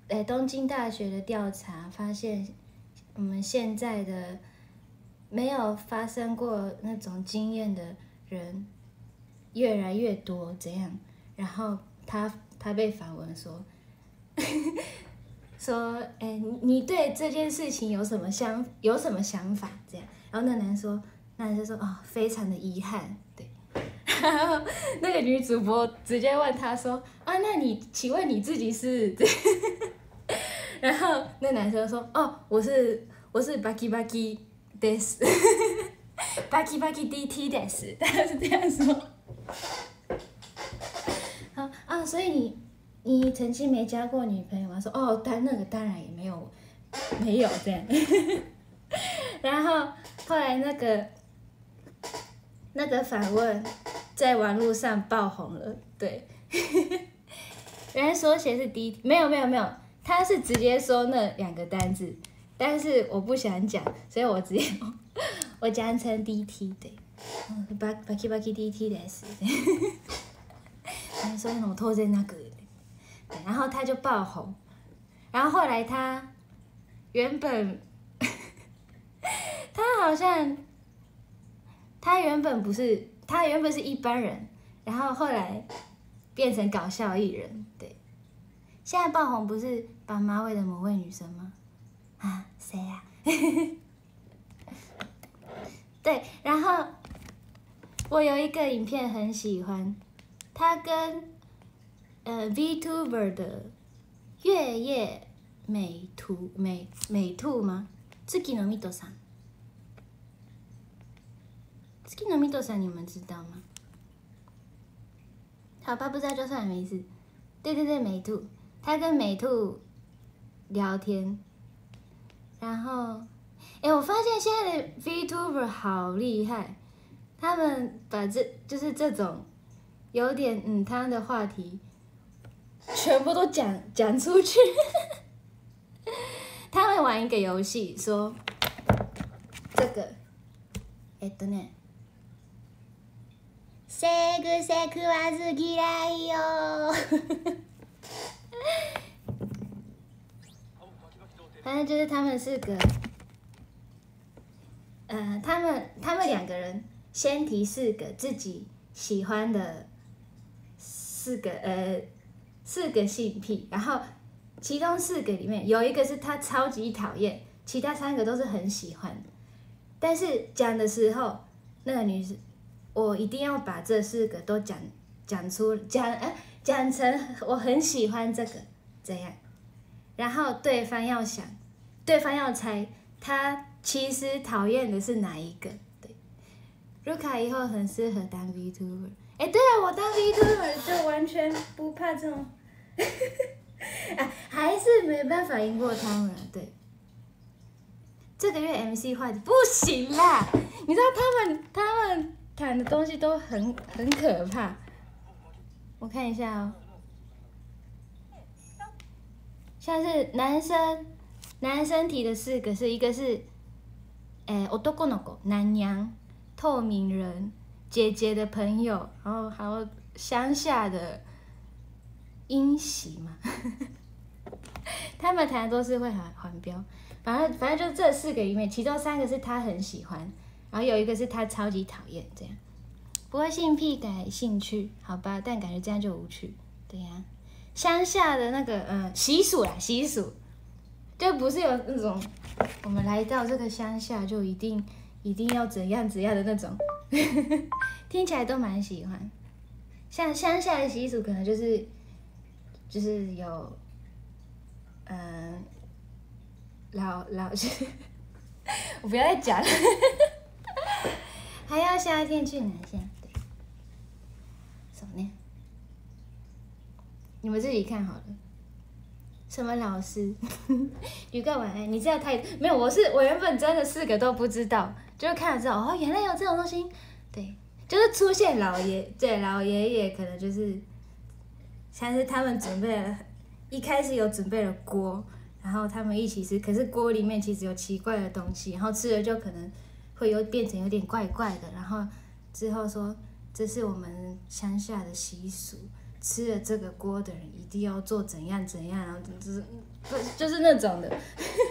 哎，东京大学的调查发现，我们现在的没有发生过那种经验的。人越来越多，怎样？然后他他被访问说，说，哎，你对这件事情有什么想有什么想法？这样，然后那男说，那男就说，哦，非常的遗憾，对。然 后那个女主播直接问他说，啊，那你请问你自己是？然后那男生说，哦，我是我是 Bucky Bucky this。巴基巴基 DT 的是，他是这样说。好啊，所以你你曾经没交过女朋友吗？说哦，但那个当然也没有，没有这样。然后后来那个那个访问在网络上爆红了，对。原来缩写是 D，没有没有没有，他是直接说那两个单字，但是我不想讲，所以我直接我讲成 DT 对，ババキバキ DT です。所以我拖在那个，对，然后他就爆红，然后后来他原本他好像他原本不是 他原本是一般人，然后后来变成搞笑艺人，对。现在爆红不是绑马尾的某位女生吗？啊，谁呀、对，然后我有一个影片很喜欢，他跟呃 VTuber 的月夜美图美美兔吗？月のミトさん。 月のミトさん，你们知道吗？好吧，不知道就算了，没事。对对对，美兔，他跟美兔聊天，然后，哎，我发现现在的 VTuber 好厉害，他们把这就是这种有点嗯他的话题，全部都讲讲出去。他会玩一个游戏，说这个，えっとね。 セグセ食わず嫌いよ。反正就是他们是个，呃，他们他们两个人先提四个自己喜欢的四个呃四个性癖，然后其中四个里面有一个是他超级讨厌，其他三个都是很喜欢。但是讲的时候，那个女生， 我一定要把这四个都讲讲出讲哎讲成我很喜欢这个这样。然后对方要想，对方要猜他其实讨厌的是哪一个。对，卢卡以后很适合当 VTuber。哎，对啊，我当 VTuber 就完全不怕这种，啊，还是没办法赢过他们。对，这个月 MC 坏的不行啦，你知道他们他们谈的东西都很很可怕。我看一下哦。像是男生，男生提的四个是一个是，诶、男の子，男娘，透明人，姐姐的朋友，然后还有乡下的英喜嘛，他们谈的都是会环环标，反正反正就这四个里面，其中三个是他很喜欢，然后有一个是他超级讨厌，这样。不过性癖改兴趣，好吧，但感觉这样就无趣，对呀、乡下的那个嗯习俗啦，习俗，就不是有那种我们来到这个乡下就一定一定要怎样怎样的那种，听起来都蛮喜欢。像乡下的习俗，可能就是就是有嗯老老，我不要再讲了，还要夏天去哪下？对，什么呢？你们自己看好了。什么老师？预告晚安，你知道太没有？我是我原本真的四个都不知道，就是看了之后，哦，原来有这种东西。对，就是出现老爷，对老爷爷可能就是，像是他们准备了，一开始有准备了锅，然后他们一起吃，可是锅里面其实有奇怪的东西，然后吃了就可能会有变成有点怪怪的，然后之后说这是我们乡下的习俗。吃了这个锅的人一定要做怎样怎样，然后就是不就是那种的。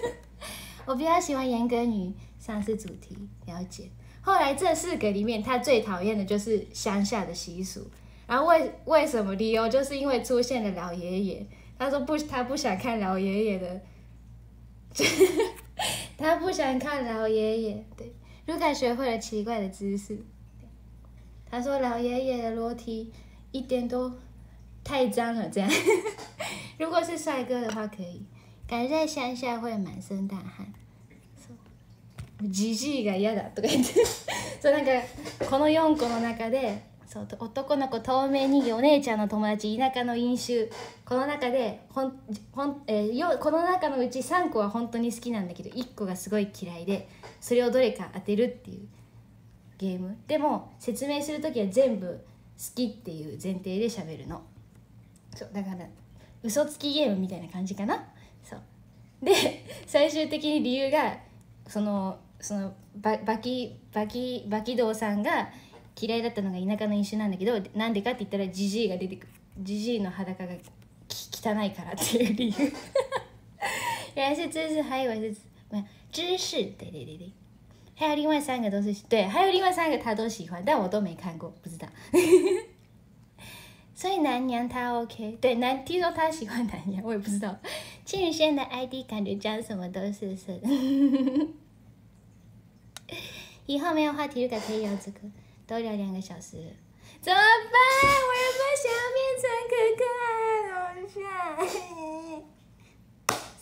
我比较喜欢严格女上次主题了解，后来这四个里面，他最讨厌的就是乡下的习俗。然后为为什么理由就是因为出现了老爷爷，他说不，他不想看老爷爷的，他不想看老爷爷。对，卢卡学会了奇怪的知识。他说老爷爷的裸体一点都。太脏了，这样。如果是帅哥的话，可以。感觉在乡下会满身大汗。じじいが嫌だとか言って。そうなんかこの4個の中で、そう男の子透明人間お姉ちゃんの友達田舎の飲酒この中でほんほん、えー、よこの中のうち3個は本当に好きなんだけど1個がすごい嫌いでそれをどれか当てるっていうゲーム。でも説明する時は全部好きっていう前提で喋るの。そうだから嘘つきゲームみたいな感じかな。そう。で 最終的に理由がそのそのババキバキバキドウさんが嫌いだったのが田舎の飲酒なんだけどなんでかって言ったらジジイが出てくる。ジジイの裸がき汚いからっていう理由。原来是知识还以为是没有知识对对对对还有另外三个都是对，还有另外三个他都喜欢，但我都没看过，不知道。所以南娘他 OK，对南听说他喜欢南娘，我也不知道。庆宇轩的 ID 感觉讲什么都是是。以后没有话题就改可以聊这个，都聊两个小时，怎么办？我原本想要变成可可爱偶像，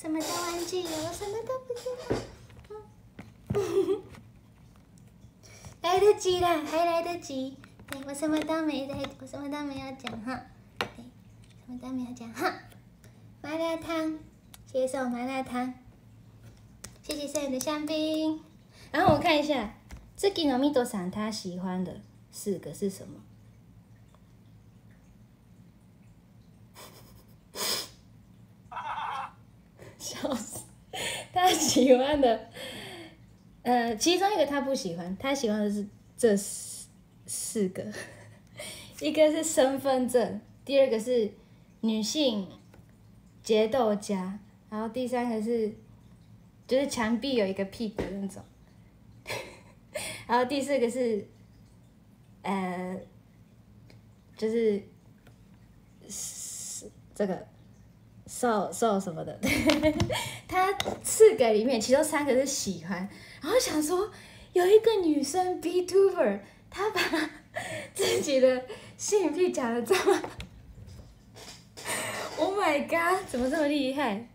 什么都忘记了，我什么都不知道。来得及啦，还来得及。对我什么都没在，我什么都没有讲哈。对，什么都没有讲哈。麻辣烫，接受麻辣烫。谢谢圣人的香槟。然后我看一下，这个诺米多桑他喜欢的四个是什么？笑死！他喜欢的。呃，其中一个他不喜欢，他喜欢的是这四四个，一个是身份证，第二个是女性决斗家，然后第三个是就是墙壁有一个屁股那种，然后第四个是呃就是是 这个瘦瘦什么的，他四个里面其中三个是喜欢。然后想说，有一个女生 B Tuber，她把自己的性癖讲的这么，Oh my god，怎么这么厉害？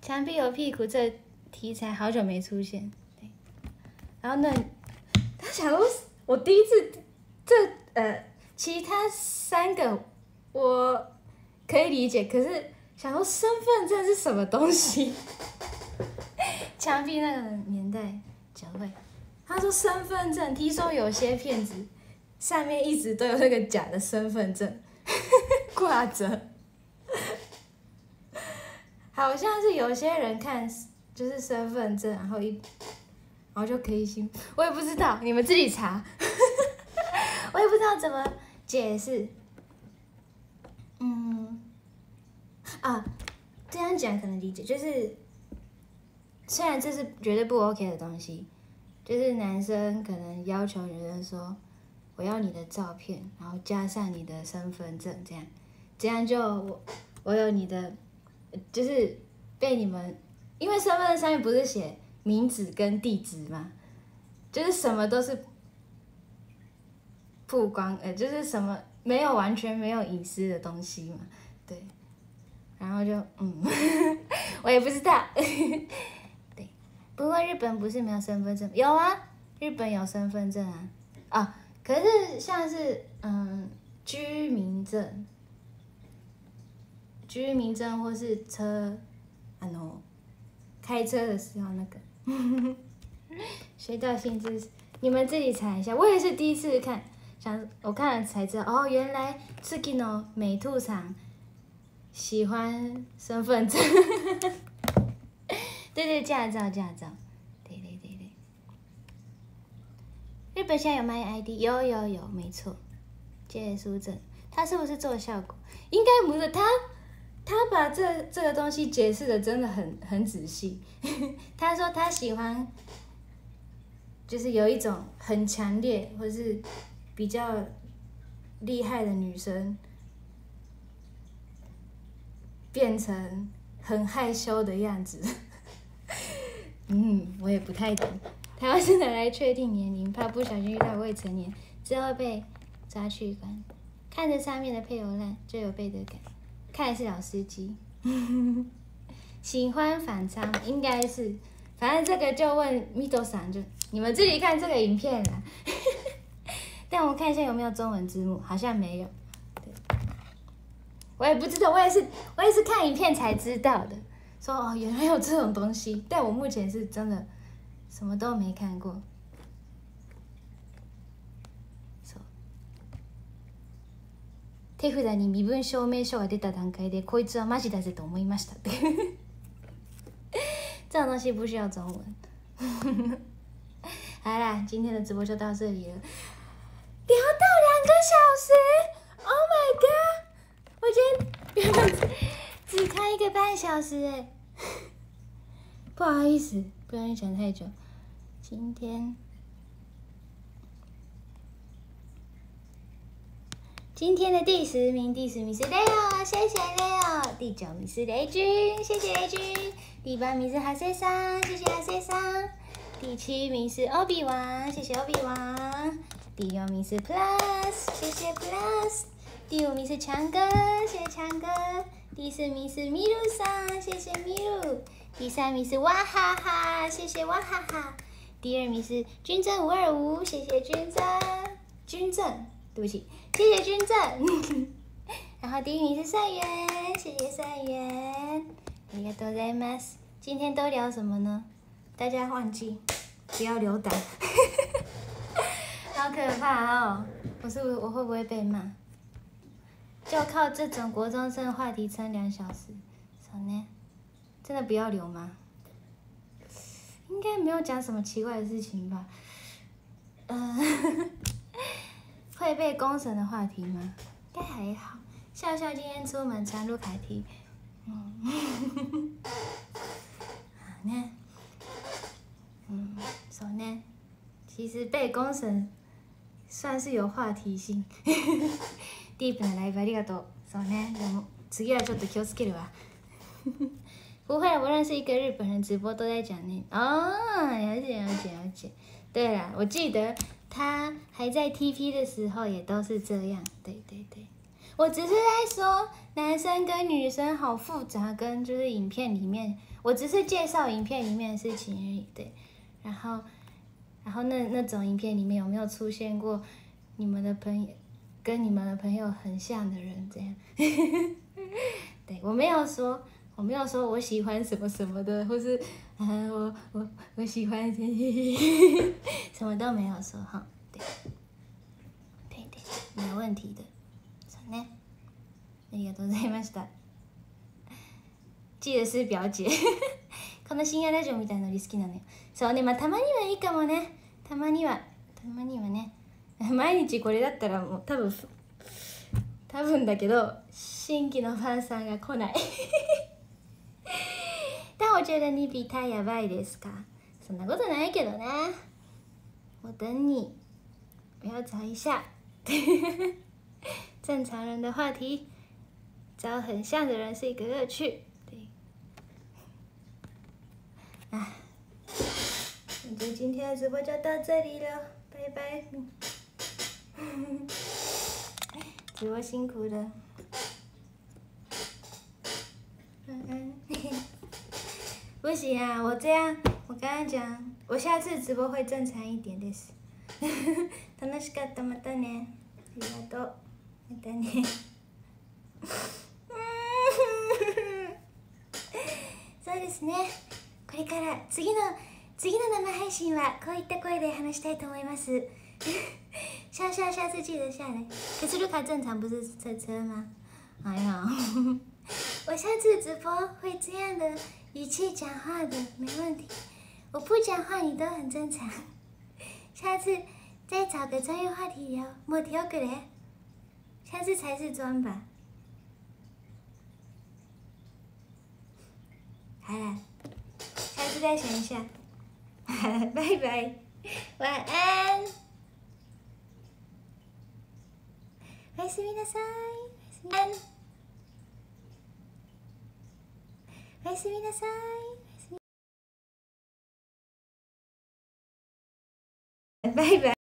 墙壁有屁股这题材好久没出现，然后呢，他想说，我第一次这呃，其他三个我可以理解，可是想说身份证是什么东西？墙壁那个年代。讲会，他说身份证，听说有些骗子上面一直都有那个假的身份证。挂着，好像是有些人看就是身份证，然后一然后就可以信，我也不知道，你们自己查，我也不知道怎么解释，嗯，啊，这样讲可能理解，就是。虽然这是绝对不 OK 的东西，就是男生可能要求女生说：“我要你的照片，然后加上你的身份证，这样，这样就我我有你的，就是被你们，因为身份证上面不是写名字跟地址吗？就是什么都是曝光，呃，就是什么没有完全没有隐私的东西嘛，然后就嗯，我也不知道。”对不过日本不是没有身份证，有啊，日本有身份证啊，啊，可是像是嗯居民证、居民证或是车，啊 no，开车的时候那个，学到新知识，你们自己查一下，我也是第一次看，想我看了才知道，哦，原来 Tsukino 美兔厂喜欢身份证。对对，驾照驾照，对对对对。日本现在有卖 ID，有有有，没错。借书证，他是不是做效果？应该不是，他他把这这个东西解释的真的很很仔细。他说他喜欢，就是有一种很强烈或是比较厉害的女生，变成很害羞的样子。嗯，我也不太懂。台湾是拿来确定年龄，怕不小心遇到未成年，之后被抓去关。看着上面的配偶栏，就有背德感。看来是老司机。喜欢反差，应该是。反正这个就问 middle 上，就你们自己看这个影片啦。但我看一下有没有中文字幕，好像没有。我也不知道，我也是我也是看影片才知道的。说哦，原来有这种东西，但我目前是真的什么都没看过。手札に身分証明書が出た段階で、こいつはマジだぜと思いましたって。这种东西不需要中文。好啦，今天的直播就到这里了。聊到两个小时，Oh my god！我今天原本只开一个半小时哎 不好意思不小心讲太久今天今天的第十名，第十名是 Leo，谢谢 Leo。第九名是雷军，谢谢雷军。第八名是哈塞桑，谢谢哈塞桑。第七名是欧比王，谢谢欧比王。第六名是 Plus，谢谢 Plus。第五名是强哥，谢谢强哥。第四名是米露桑，谢谢米露。第三名是哇哈哈，谢谢哇哈哈。第二名是军政五二五，谢谢军政，军政。对不起，谢谢军政。然后第一名是善缘，谢谢善缘。大家都在吗？今天都聊什么呢？大家忘记，不要留胆。好可怕哦！我是我会不会被骂？就靠这种国中生话题撑两小时，什么呢？真的不要留吗？应该没有讲什么奇怪的事情吧？嗯。会被公审的话题吗？应该还好。笑笑今天出门穿路凯提，嗯，好呢，嗯，そうね。其实被公审算是有话题性。 ディープなライブありがとう。そうね。でも次はちょっと気をつけるわ。不会，我认识一个日本人，直播都在讲那。哦，了解了解了解。对了，我记得。他还在 TP 的时候也都是这样，对对对，我只是在说男生跟女生好复杂，跟就是影片里面，我只是介绍影片里面的事情而已，对。然后，然后那那种影片里面有没有出现过你们的朋友 跟你们的朋友很像的人这样？对我没有说，我没有说我喜欢什么什么的，或是。啊，我我我喜欢，什么都没有说哈，对，对对，没有问题的，好呢，ありがとうございました。记得是表姐，この深夜ラジオみたいなの好きなのよ。そうね、まあたまにはいいかもね。たまには、たまにはね。 毎日これだったらもう多分、多分だけど、新規のファンさんが来ない。但我觉得你比他やばいですか？そんなことないけどね我等你我要找一下正常人的话题找很像的人是一个乐趣对哎那就今天的直播就到这里了拜拜直播辛苦了不行啊！我这样，我刚刚讲，我下次直播会正常一点的。楽しかったまたね。ありがとう。またね。そうですね。これから次の次の生配信はこういった声で話したいと思います。下下下次记得下来。可是卢卡正常不是车车吗？哎呀，我下次直播会这样的。语气讲话的没问题，我不讲话你都很正常。下次再找个专业话题聊，莫挑个嘞。下次才是装吧。好了，下次再想一下。拜拜，晚安。おやすみなさい。おやすみなさい。バイバイ。